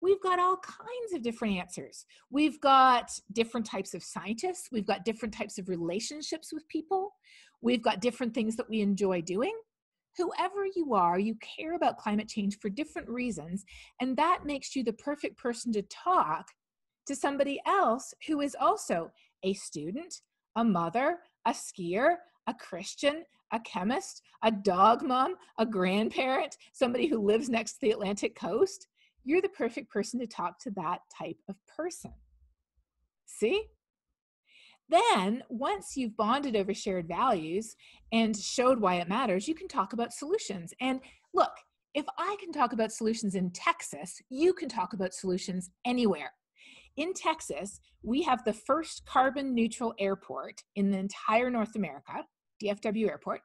we've got all kinds of different answers. We've got different types of scientists, we've got different types of relationships with people, we've got different things that we enjoy doing. Whoever you are, you care about climate change for different reasons, and that makes you the perfect person to talk to somebody else who is also a student, a mother, a skier, a Christian, a chemist, a dog mom, a grandparent, somebody who lives next to the Atlantic coast, you're the perfect person to talk to that type of person. See? Then, once you've bonded over shared values and showed why it matters, you can talk about solutions. And look, if I can talk about solutions in Texas, you can talk about solutions anywhere in Texas, we have the first carbon neutral airport in the entire North America, DFW Airport.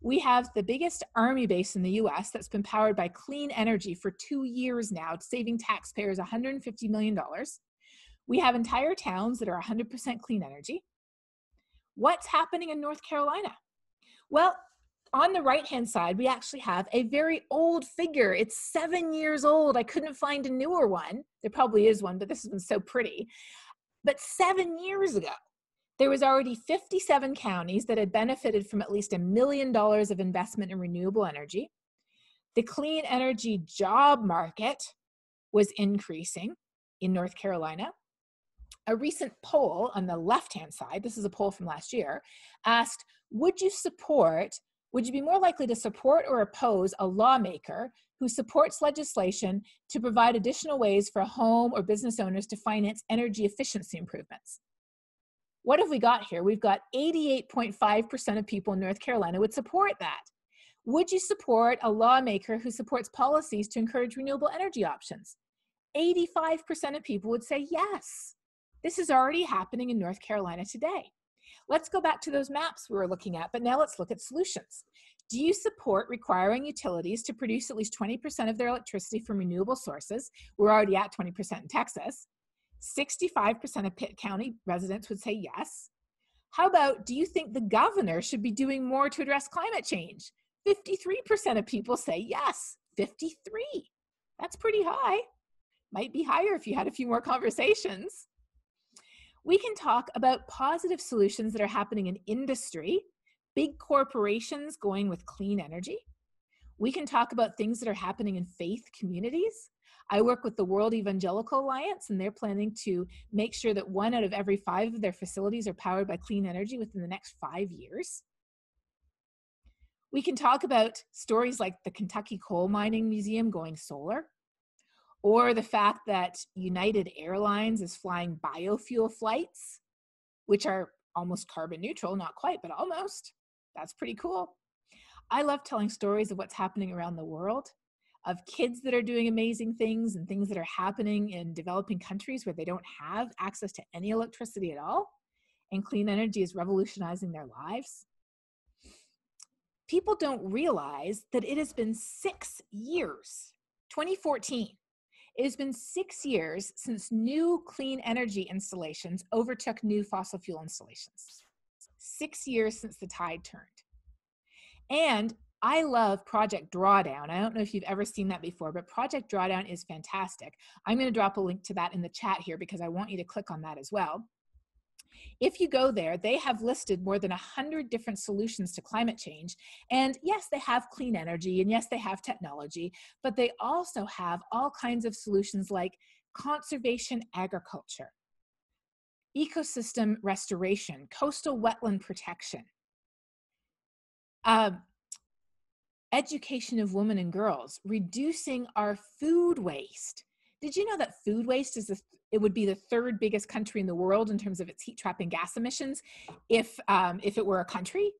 We have the biggest army base in the US that's been powered by clean energy for two years now, saving taxpayers $150 million. We have entire towns that are 100% clean energy. What's happening in North Carolina? Well, on the right hand side, we actually have a very old figure. It's seven years old. I couldn't find a newer one. There probably is one, but this has been so pretty. But seven years ago, there was already 57 counties that had benefited from at least a million dollars of investment in renewable energy. The clean energy job market was increasing in North Carolina. A recent poll on the left hand side, this is a poll from last year, asked Would you support, would you be more likely to support or oppose a lawmaker who supports legislation to provide additional ways for home or business owners to finance energy efficiency improvements? What have we got here? We've got 88.5% of people in North Carolina would support that. Would you support a lawmaker who supports policies to encourage renewable energy options? 85% of people would say yes. This is already happening in North Carolina today. Let's go back to those maps we were looking at, but now let's look at solutions. Do you support requiring utilities to produce at least 20% of their electricity from renewable sources? We're already at 20% in Texas. 65% of Pitt County residents would say yes. How about do you think the governor should be doing more to address climate change? 53% of people say yes. 53. That's pretty high. Might be higher if you had a few more conversations. We can talk about positive solutions that are happening in industry, big corporations going with clean energy. We can talk about things that are happening in faith communities. I work with the World Evangelical Alliance, and they're planning to make sure that one out of every five of their facilities are powered by clean energy within the next five years. We can talk about stories like the Kentucky Coal Mining Museum going solar, or the fact that United Airlines is flying biofuel flights, which are almost carbon neutral, not quite, but almost. That's pretty cool. I love telling stories of what's happening around the world of kids that are doing amazing things and things that are happening in developing countries where they don't have access to any electricity at all. And clean energy is revolutionizing their lives. People don't realize that it has been six years, 2014. It has been six years since new clean energy installations overtook new fossil fuel installations. Six years since the tide turned. And I love Project Drawdown. I don't know if you've ever seen that before, but Project Drawdown is fantastic. I'm going to drop a link to that in the chat here because I want you to click on that as well. If you go there, they have listed more than 100 different solutions to climate change. And yes, they have clean energy, and yes, they have technology, but they also have all kinds of solutions like conservation agriculture, ecosystem restoration, coastal wetland protection, um, education of women and girls, reducing our food waste. Did you know that food waste is the, it would be the third biggest country in the world in terms of its heat trapping gas emissions if um, if it were a country?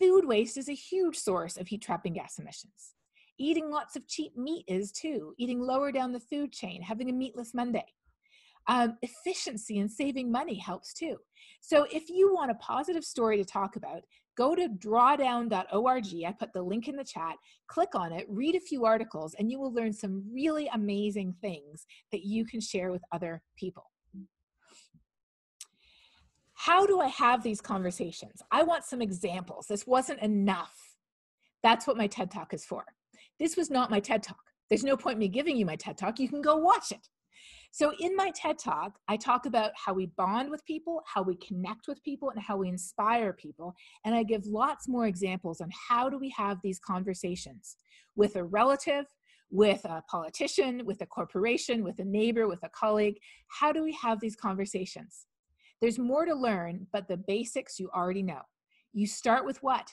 Food waste is a huge source of heat trapping gas emissions. Eating lots of cheap meat is too. Eating lower down the food chain, having a meatless Monday. Um, efficiency and saving money helps too. So if you want a positive story to talk about, go to drawdown.org. I put the link in the chat. Click on it, read a few articles, and you will learn some really amazing things that you can share with other people. How do I have these conversations? I want some examples. This wasn't enough. That's what my TED Talk is for. This was not my TED Talk. There's no point me giving you my TED Talk. You can go watch it. So, in my TED Talk, I talk about how we bond with people, how we connect with people, and how we inspire people. And I give lots more examples on how do we have these conversations with a relative, with a politician, with a corporation, with a neighbor, with a colleague. How do we have these conversations? There's more to learn, but the basics you already know. You start with what?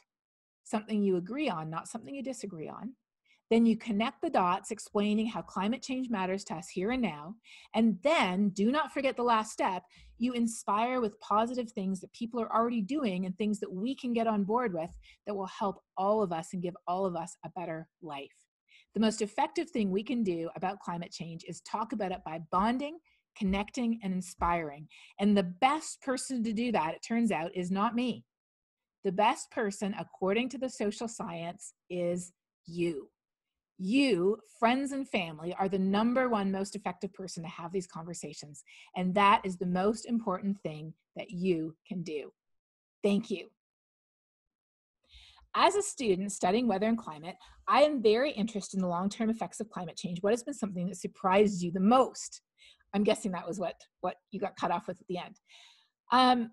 Something you agree on, not something you disagree on. Then you connect the dots explaining how climate change matters to us here and now. And then do not forget the last step. You inspire with positive things that people are already doing and things that we can get on board with that will help all of us and give all of us a better life. The most effective thing we can do about climate change is talk about it by bonding, connecting, and inspiring. And the best person to do that, it turns out, is not me. The best person, according to the social science, is you you, friends and family, are the number one most effective person to have these conversations. And that is the most important thing that you can do. Thank you. As a student studying weather and climate, I am very interested in the long term effects of climate change. What has been something that surprised you the most? I'm guessing that was what, what you got cut off with at the end. Um,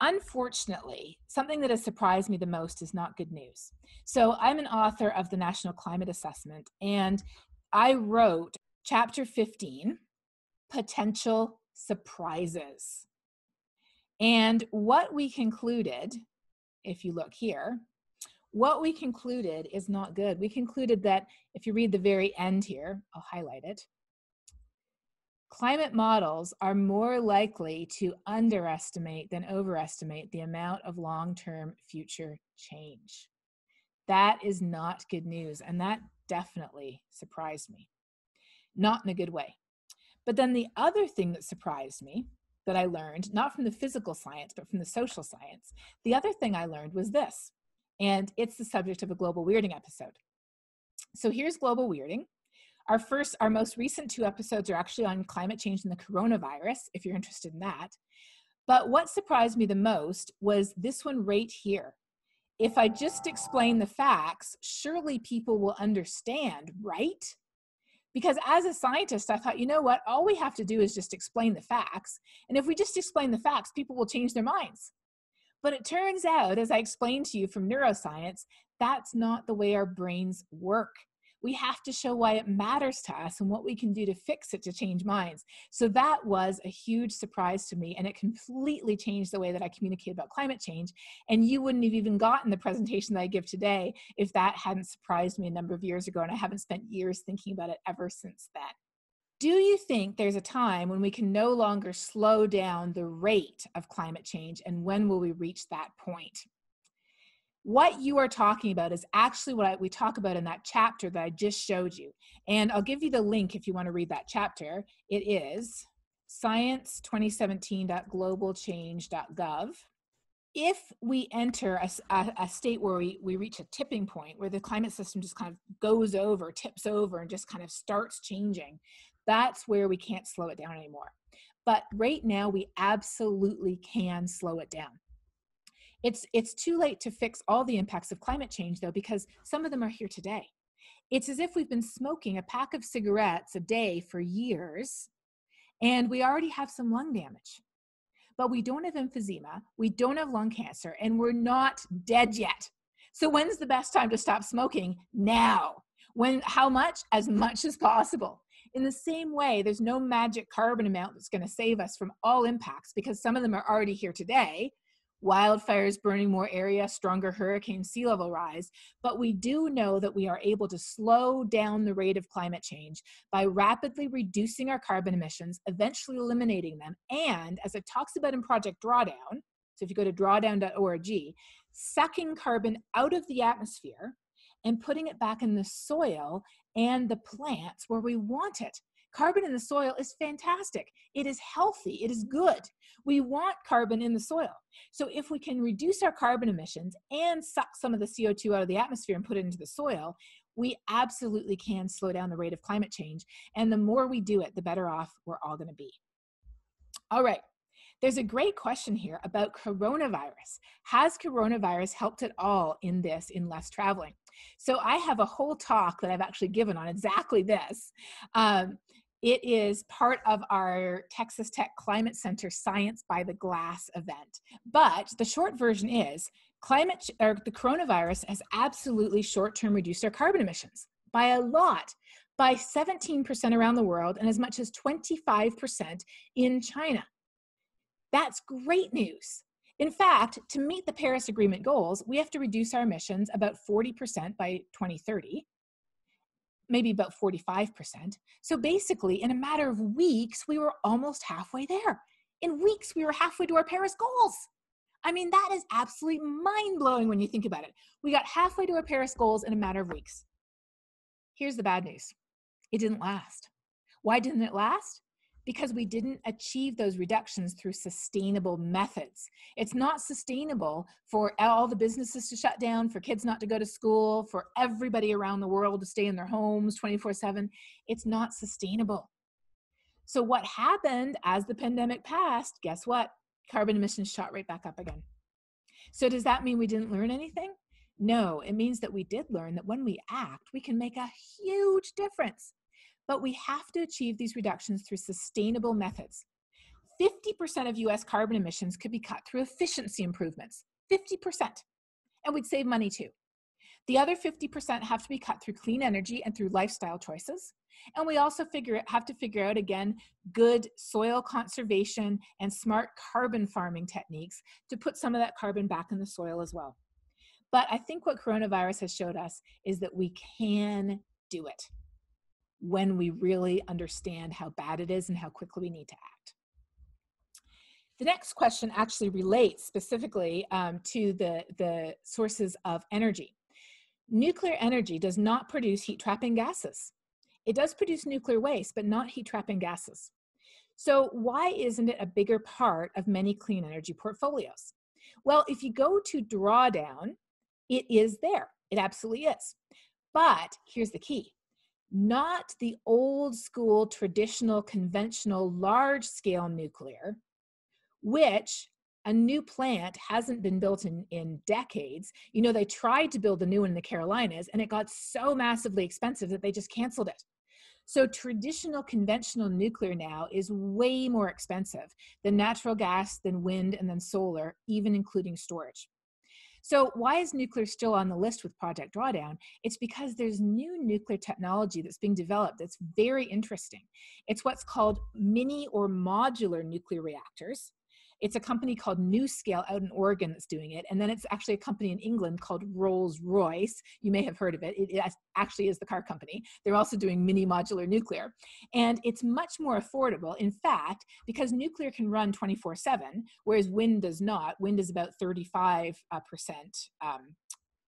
unfortunately, something that has surprised me the most is not good news. So, I'm an author of the National Climate Assessment, and I wrote chapter 15 Potential Surprises. And what we concluded, if you look here, what we concluded is not good. We concluded that if you read the very end here, I'll highlight it. Climate models are more likely to underestimate than overestimate the amount of long term future change. That is not good news, and that definitely surprised me. Not in a good way. But then the other thing that surprised me that I learned, not from the physical science, but from the social science, the other thing I learned was this, and it's the subject of a global weirding episode. So here's global weirding. Our first, our most recent two episodes are actually on climate change and the coronavirus, if you're interested in that. But what surprised me the most was this one right here. If I just explain the facts, surely people will understand, right? Because as a scientist, I thought, you know what? All we have to do is just explain the facts. And if we just explain the facts, people will change their minds. But it turns out, as I explained to you from neuroscience, that's not the way our brains work we have to show why it matters to us and what we can do to fix it to change minds. So that was a huge surprise to me, and it completely changed the way that I communicate about climate change. And you wouldn't have even gotten the presentation that I give today if that hadn't surprised me a number of years ago, and I haven't spent years thinking about it ever since then. Do you think there's a time when we can no longer slow down the rate of climate change, and when will we reach that point? What you are talking about is actually what I, we talk about in that chapter that I just showed you. And I'll give you the link if you want to read that chapter. It is science2017.globalchange.gov. If we enter a, a, a, state where we, we reach a tipping point, where the climate system just kind of goes over, tips over, and just kind of starts changing, that's where we can't slow it down anymore. But right now, we absolutely can slow it down. It's, it's too late to fix all the impacts of climate change, though, because some of them are here today. It's as if we've been smoking a pack of cigarettes a day for years, and we already have some lung damage. But we don't have emphysema, we don't have lung cancer, and we're not dead yet. So, when's the best time to stop smoking? Now. When, how much? As much as possible. In the same way, there's no magic carbon amount that's going to save us from all impacts because some of them are already here today wildfires burning more area, stronger hurricane sea level rise, but we do know that we are able to slow down the rate of climate change by rapidly reducing our carbon emissions, eventually eliminating them, and as it talks about in Project Drawdown, so if you go to drawdown.org, sucking carbon out of the atmosphere and putting it back in the soil and the plants where we want it. Carbon in the soil is fantastic. It is healthy. It is good. We want carbon in the soil. So if we can reduce our carbon emissions and suck some of the CO2 out of the atmosphere and put it into the soil, we absolutely can slow down the rate of climate change. And the more we do it, the better off we're all going to be. All right. There's a great question here about coronavirus. Has coronavirus helped at all in this, in less traveling? So I have a whole talk that I've actually given on exactly this. Um, it is part of our Texas Tech Climate Center Science by the Glass event. But the short version is climate or the coronavirus has absolutely short-term reduced our carbon emissions by a lot by 17% around the world and as much as 25% in China. That's great news. In fact, to meet the Paris Agreement goals, we have to reduce our emissions about 40% by 2030 maybe about 45%. So basically, in a matter of weeks, we were almost halfway there. In weeks, we were halfway to our Paris goals. I mean, that is absolutely mind blowing when you think about it. We got halfway to our Paris goals in a matter of weeks. Here's the bad news it didn't last. Why didn't it last? Because we didn't achieve those reductions through sustainable methods. It's not sustainable for all the businesses to shut down, for kids not to go to school, for everybody around the world to stay in their homes 24 7. It's not sustainable. So, what happened as the pandemic passed? Guess what? Carbon emissions shot right back up again. So, does that mean we didn't learn anything? No, it means that we did learn that when we act, we can make a huge difference. But we have to achieve these reductions through sustainable methods. 50% of US carbon emissions could be cut through efficiency improvements. 50%. And we'd save money too. The other 50% have to be cut through clean energy and through lifestyle choices. And we also figure have to figure out again good soil conservation and smart carbon farming techniques to put some of that carbon back in the soil as well. But I think what coronavirus has showed us is that we can do it when we really understand how bad it is and how quickly we need to act. The next question actually relates specifically um, to the, the sources of energy. Nuclear energy does not produce heat trapping gases. It does produce nuclear waste, but not heat trapping gases. So why isn't it a bigger part of many clean energy portfolios? Well, if you go to drawdown, it is there. It absolutely is. But here's the key not the old school, traditional, conventional, large scale nuclear, which a new plant hasn't been built in, in decades. You know, they tried to build a new one in the Carolinas and it got so massively expensive that they just canceled it. So traditional conventional nuclear now is way more expensive than natural gas, than wind, and then solar, even including storage. So why is nuclear still on the list with Project Drawdown? It's because there's new nuclear technology that's being developed that's very interesting. It's what's called mini or modular nuclear reactors. It's a company called NuScale out in Oregon that's doing it. And then it's actually a company in England called Rolls Royce. You may have heard of it. It actually is the car company. They're also doing mini modular nuclear. And it's much more affordable, in fact, because nuclear can run 24 7, whereas wind does not. Wind is about 35. Uh, percent, um,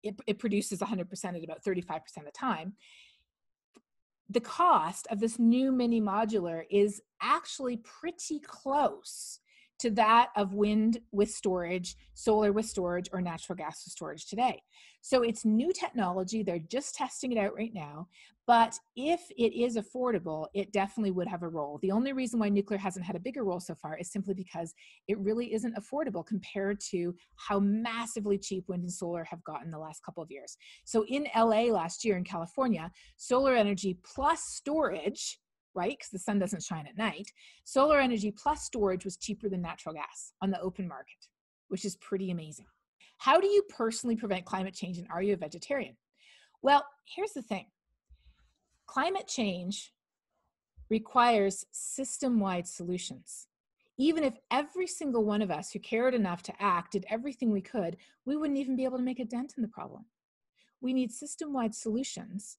it, it produces 100% at about 35% of the time the cost of this new mini modular is actually pretty close to that of wind with storage, solar with storage, or natural gas with storage today. So it's new technology. They're just testing it out right now. But if it is affordable, it definitely would have a role. The only reason why nuclear hasn't had a bigger role so far is simply because it really isn't affordable compared to how massively cheap wind and solar have gotten the last couple of years. So in LA last year in California, solar energy plus storage right? Because the sun doesn't shine at night. Solar energy plus storage was cheaper than natural gas on the open market, which is pretty amazing. How do you personally prevent climate change and are you a vegetarian? Well, here's the thing climate change requires system wide solutions. Even if every single one of us who cared enough to act did everything we could, we wouldn't even be able to make a dent in the problem. We need system wide solutions,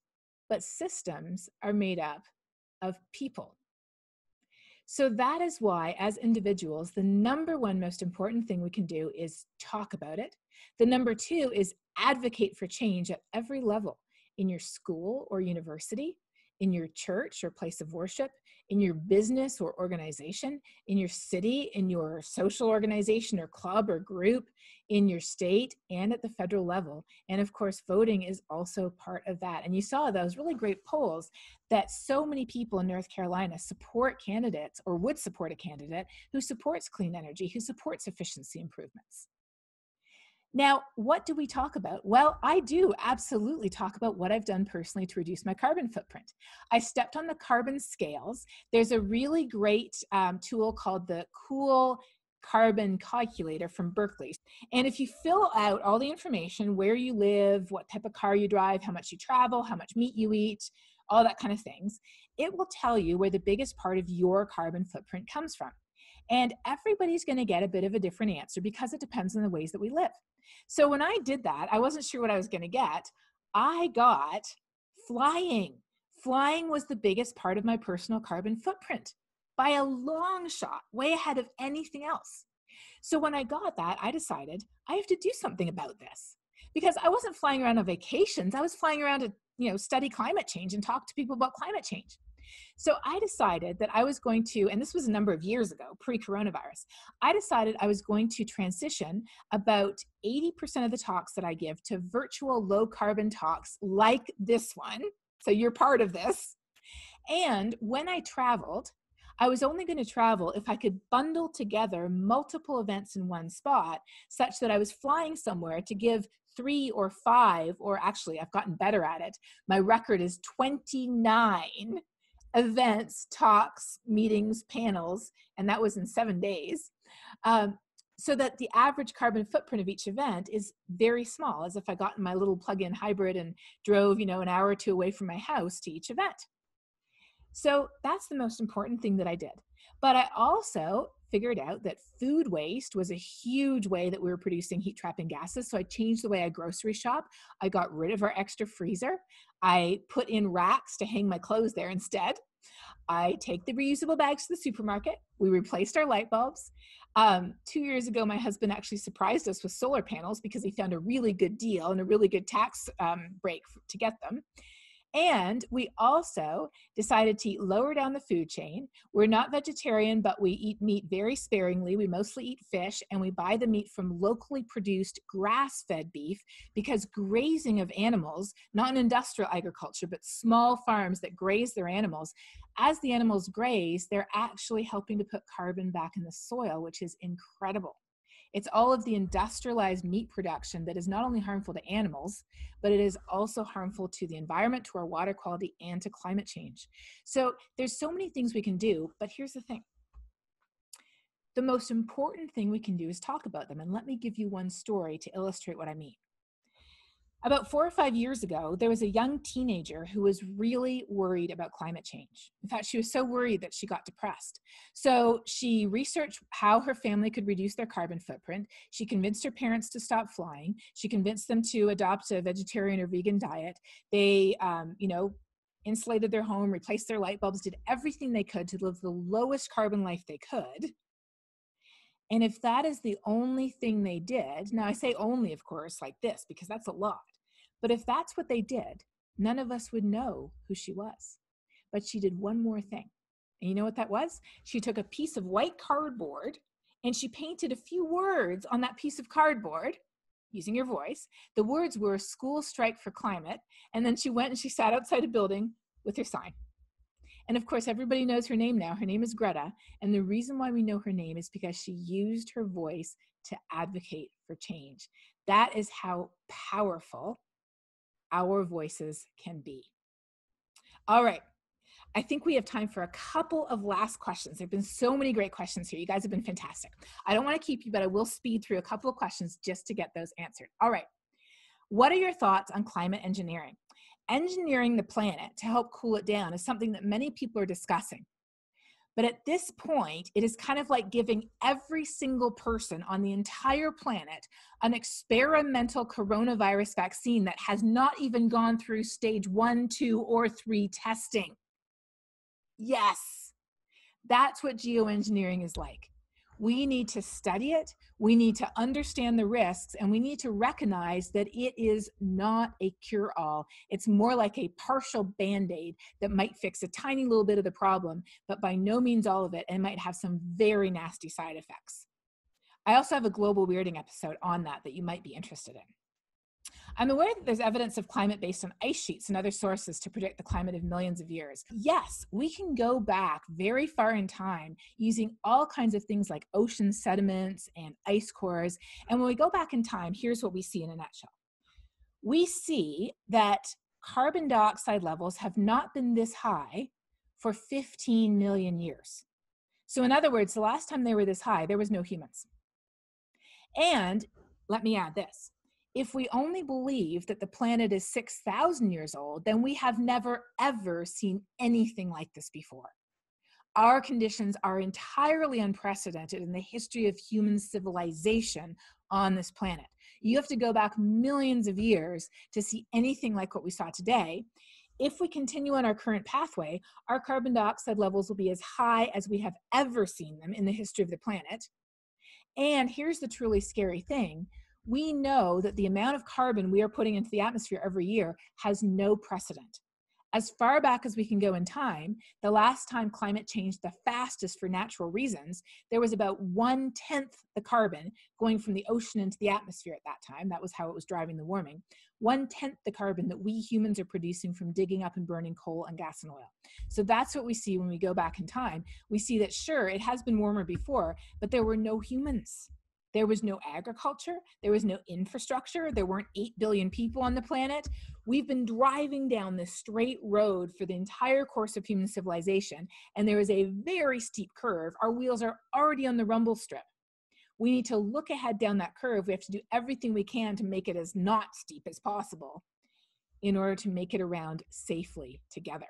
but systems are made up of people. So that is why, as individuals, the number one most important thing we can do is talk about it. The number two is advocate for change at every level in your school or university, in your church or place of worship, in your business or organization, in your city, in your social organization or club or group, in your state, and at the federal level. And of course, voting is also part of that. And you saw those really great polls that so many people in North Carolina support candidates or would support a candidate who supports clean energy, who supports efficiency improvements. Now, what do we talk about? Well, I do absolutely talk about what I've done personally to reduce my carbon footprint. I stepped on the carbon scales. There's a really great um, tool called the Cool Carbon Calculator from Berkeley. And if you fill out all the information where you live, what type of car you drive, how much you travel, how much meat you eat, all that kind of things, it will tell you where the biggest part of your carbon footprint comes from. And everybody's going to get a bit of a different answer because it depends on the ways that we live. So when I did that, I wasn't sure what I was going to get. I got flying. Flying was the biggest part of my personal carbon footprint by a long shot, way ahead of anything else. So when I got that, I decided I have to do something about this because I wasn't flying around on vacations. I was flying around to, you know, study climate change and talk to people about climate change. So I decided that I was going to, and this was a number of years ago, pre coronavirus, I decided I was going to transition about 80% of the talks that I give to virtual low carbon talks like this one. So you're part of this. And when I traveled, I was only going to travel if I could bundle together multiple events in one spot, such that I was flying somewhere to give three or five, or actually, I've gotten better at it. My record is 29 events, talks, meetings, panels, and that was in seven days. Um, so that the average carbon footprint of each event is very small, as if I got in my little plug-in hybrid and drove, you know, an hour or two away from my house to each event. So that's the most important thing that I did. But I also figured out that food waste was a huge way that we were producing heat trapping gases. So I changed the way I grocery shop. I got rid of our extra freezer. I put in racks to hang my clothes there instead. I take the reusable bags to the supermarket. We replaced our light bulbs. Um, two years ago, my husband actually surprised us with solar panels because he found a really good deal and a really good tax um, break to get them. And we also decided to eat lower down the food chain. We're not vegetarian, but we eat meat very sparingly. We mostly eat fish and we buy the meat from locally produced grass fed beef because grazing of animals, not in industrial agriculture, but small farms that graze their animals, as the animals graze, they're actually helping to put carbon back in the soil, which is incredible. It's all of the industrialized meat production that is not only harmful to animals, but it is also harmful to the environment, to our water quality, and to climate change. So there's so many things we can do, but here's the thing. The most important thing we can do is talk about them. And let me give you one story to illustrate what I mean. About four or five years ago, there was a young teenager who was really worried about climate change. In fact, she was so worried that she got depressed. So she researched how her family could reduce their carbon footprint. She convinced her parents to stop flying. She convinced them to adopt a vegetarian or vegan diet. They, um, you know, insulated their home, replaced their light bulbs, did everything they could to live the lowest carbon life they could. And if that is the only thing they did, now I say only, of course, like this, because that's a lot. But if that's what they did, none of us would know who she was. But she did one more thing. And you know what that was? She took a piece of white cardboard and she painted a few words on that piece of cardboard using your voice. The words were school strike for climate. And then she went and she sat outside a building with her sign. And of course, everybody knows her name now. Her name is Greta. And the reason why we know her name is because she used her voice to advocate for change. That is how powerful our voices can be. All right. I think we have time for a couple of last questions. There have been so many great questions here. You guys have been fantastic. I don't want to keep you, but I will speed through a couple of questions just to get those answered. All right. What are your thoughts on climate engineering? engineering the planet to help cool it down is something that many people are discussing. But at this point, it is kind of like giving every single person on the entire planet an experimental coronavirus vaccine that has not even gone through stage one, two, or three testing. Yes, that's what geoengineering is like. We need to study it, we need to understand the risks, and we need to recognize that it is not a cure all. It's more like a partial band aid that might fix a tiny little bit of the problem, but by no means all of it, and might have some very nasty side effects. I also have a global weirding episode on that that you might be interested in. I'm aware that there's evidence of climate based on ice sheets and other sources to predict the climate of millions of years. Yes, we can go back very far in time using all kinds of things like ocean sediments and ice cores. And when we go back in time, here's what we see in a nutshell. We see that carbon dioxide levels have not been this high for 15 million years. So, in other words, the last time they were this high, there was no humans. And let me add this if we only believe that the planet is 6,000 years old, then we have never ever seen anything like this before. Our conditions are entirely unprecedented in the history of human civilization on this planet. You have to go back millions of years to see anything like what we saw today. If we continue on our current pathway, our carbon dioxide levels will be as high as we have ever seen them in the history of the planet. And here's the truly scary thing we know that the amount of carbon we are putting into the atmosphere every year has no precedent. As far back as we can go in time, the last time climate changed the fastest for natural reasons, there was about one tenth the carbon going from the ocean into the atmosphere at that time. That was how it was driving the warming. One tenth the carbon that we humans are producing from digging up and burning coal and gas and oil. So that's what we see when we go back in time. We see that, sure, it has been warmer before, but there were no humans There was no agriculture, there was no infrastructure, there weren't 8 billion people on the planet. We've been driving down this straight road for the entire course of human civilization, and there is a very steep curve. Our wheels are already on the rumble strip. We need to look ahead down that curve. We have to do everything we can to make it as not steep as possible in order to make it around safely together.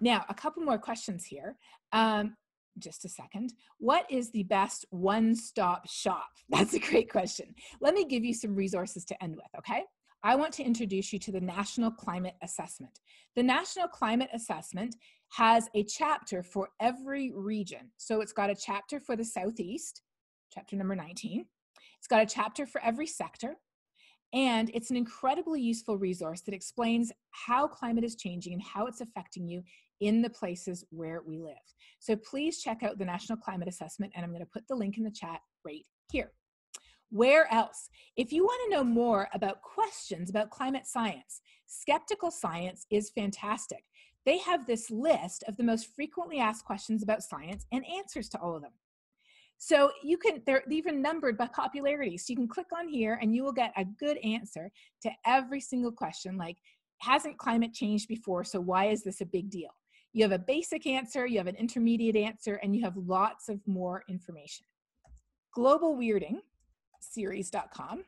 Now, a couple more questions here. Um, just a second. What is the best one stop shop? [laughs] That's a great question. Let me give you some resources to end with, okay? I want to introduce you to the National Climate Assessment. The National Climate Assessment has a chapter for every region. So it's got a chapter for the Southeast, chapter number 19. It's got a chapter for every sector. And it's an incredibly useful resource that explains how climate is changing and how it's affecting you in the places where we live. So please check out the National Climate Assessment, and I'm going to put the link in the chat right here. Where else? If you want to know more about questions about climate science, Skeptical Science is fantastic. They have this list of the most frequently asked questions about science and answers to all of them. So you can, they're even numbered by popularity. So you can click on here and you will get a good answer to every single question like, hasn't climate changed before, so why is this a big deal? You have a basic answer, you have an intermediate answer, and you have lots of more information. Global Weirding series.com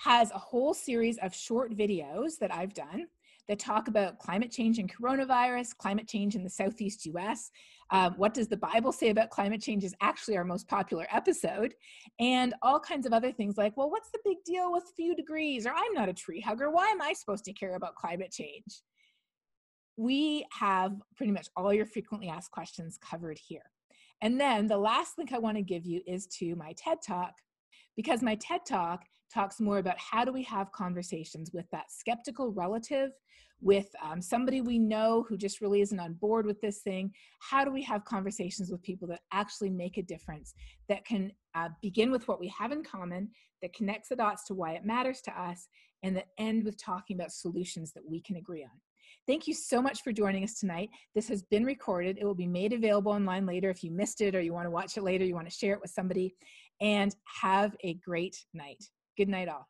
has a whole series of short videos that I've done that talk about climate change and coronavirus, climate change in the Southeast US. Um, what does the Bible say about climate change is actually our most popular episode, and all kinds of other things like, well, what's the big deal with a few degrees? Or I'm not a tree hugger. Why am I supposed to care about climate change? We have pretty much all your frequently asked questions covered here. And then the last link I want to give you is to my TED Talk, because my TED Talk talks more about how do we have conversations with that skeptical relative, with um, somebody we know who just really isn't on board with this thing. How do we have conversations with people that actually make a difference, that can uh, begin with what we have in common, that connects the dots to why it matters to us, and that end with talking about solutions that we can agree on. Thank you so much for joining us tonight. This has been recorded. It will be made available online later if you missed it or you want to watch it later, you want to share it with somebody. And have a great night. Good night, all.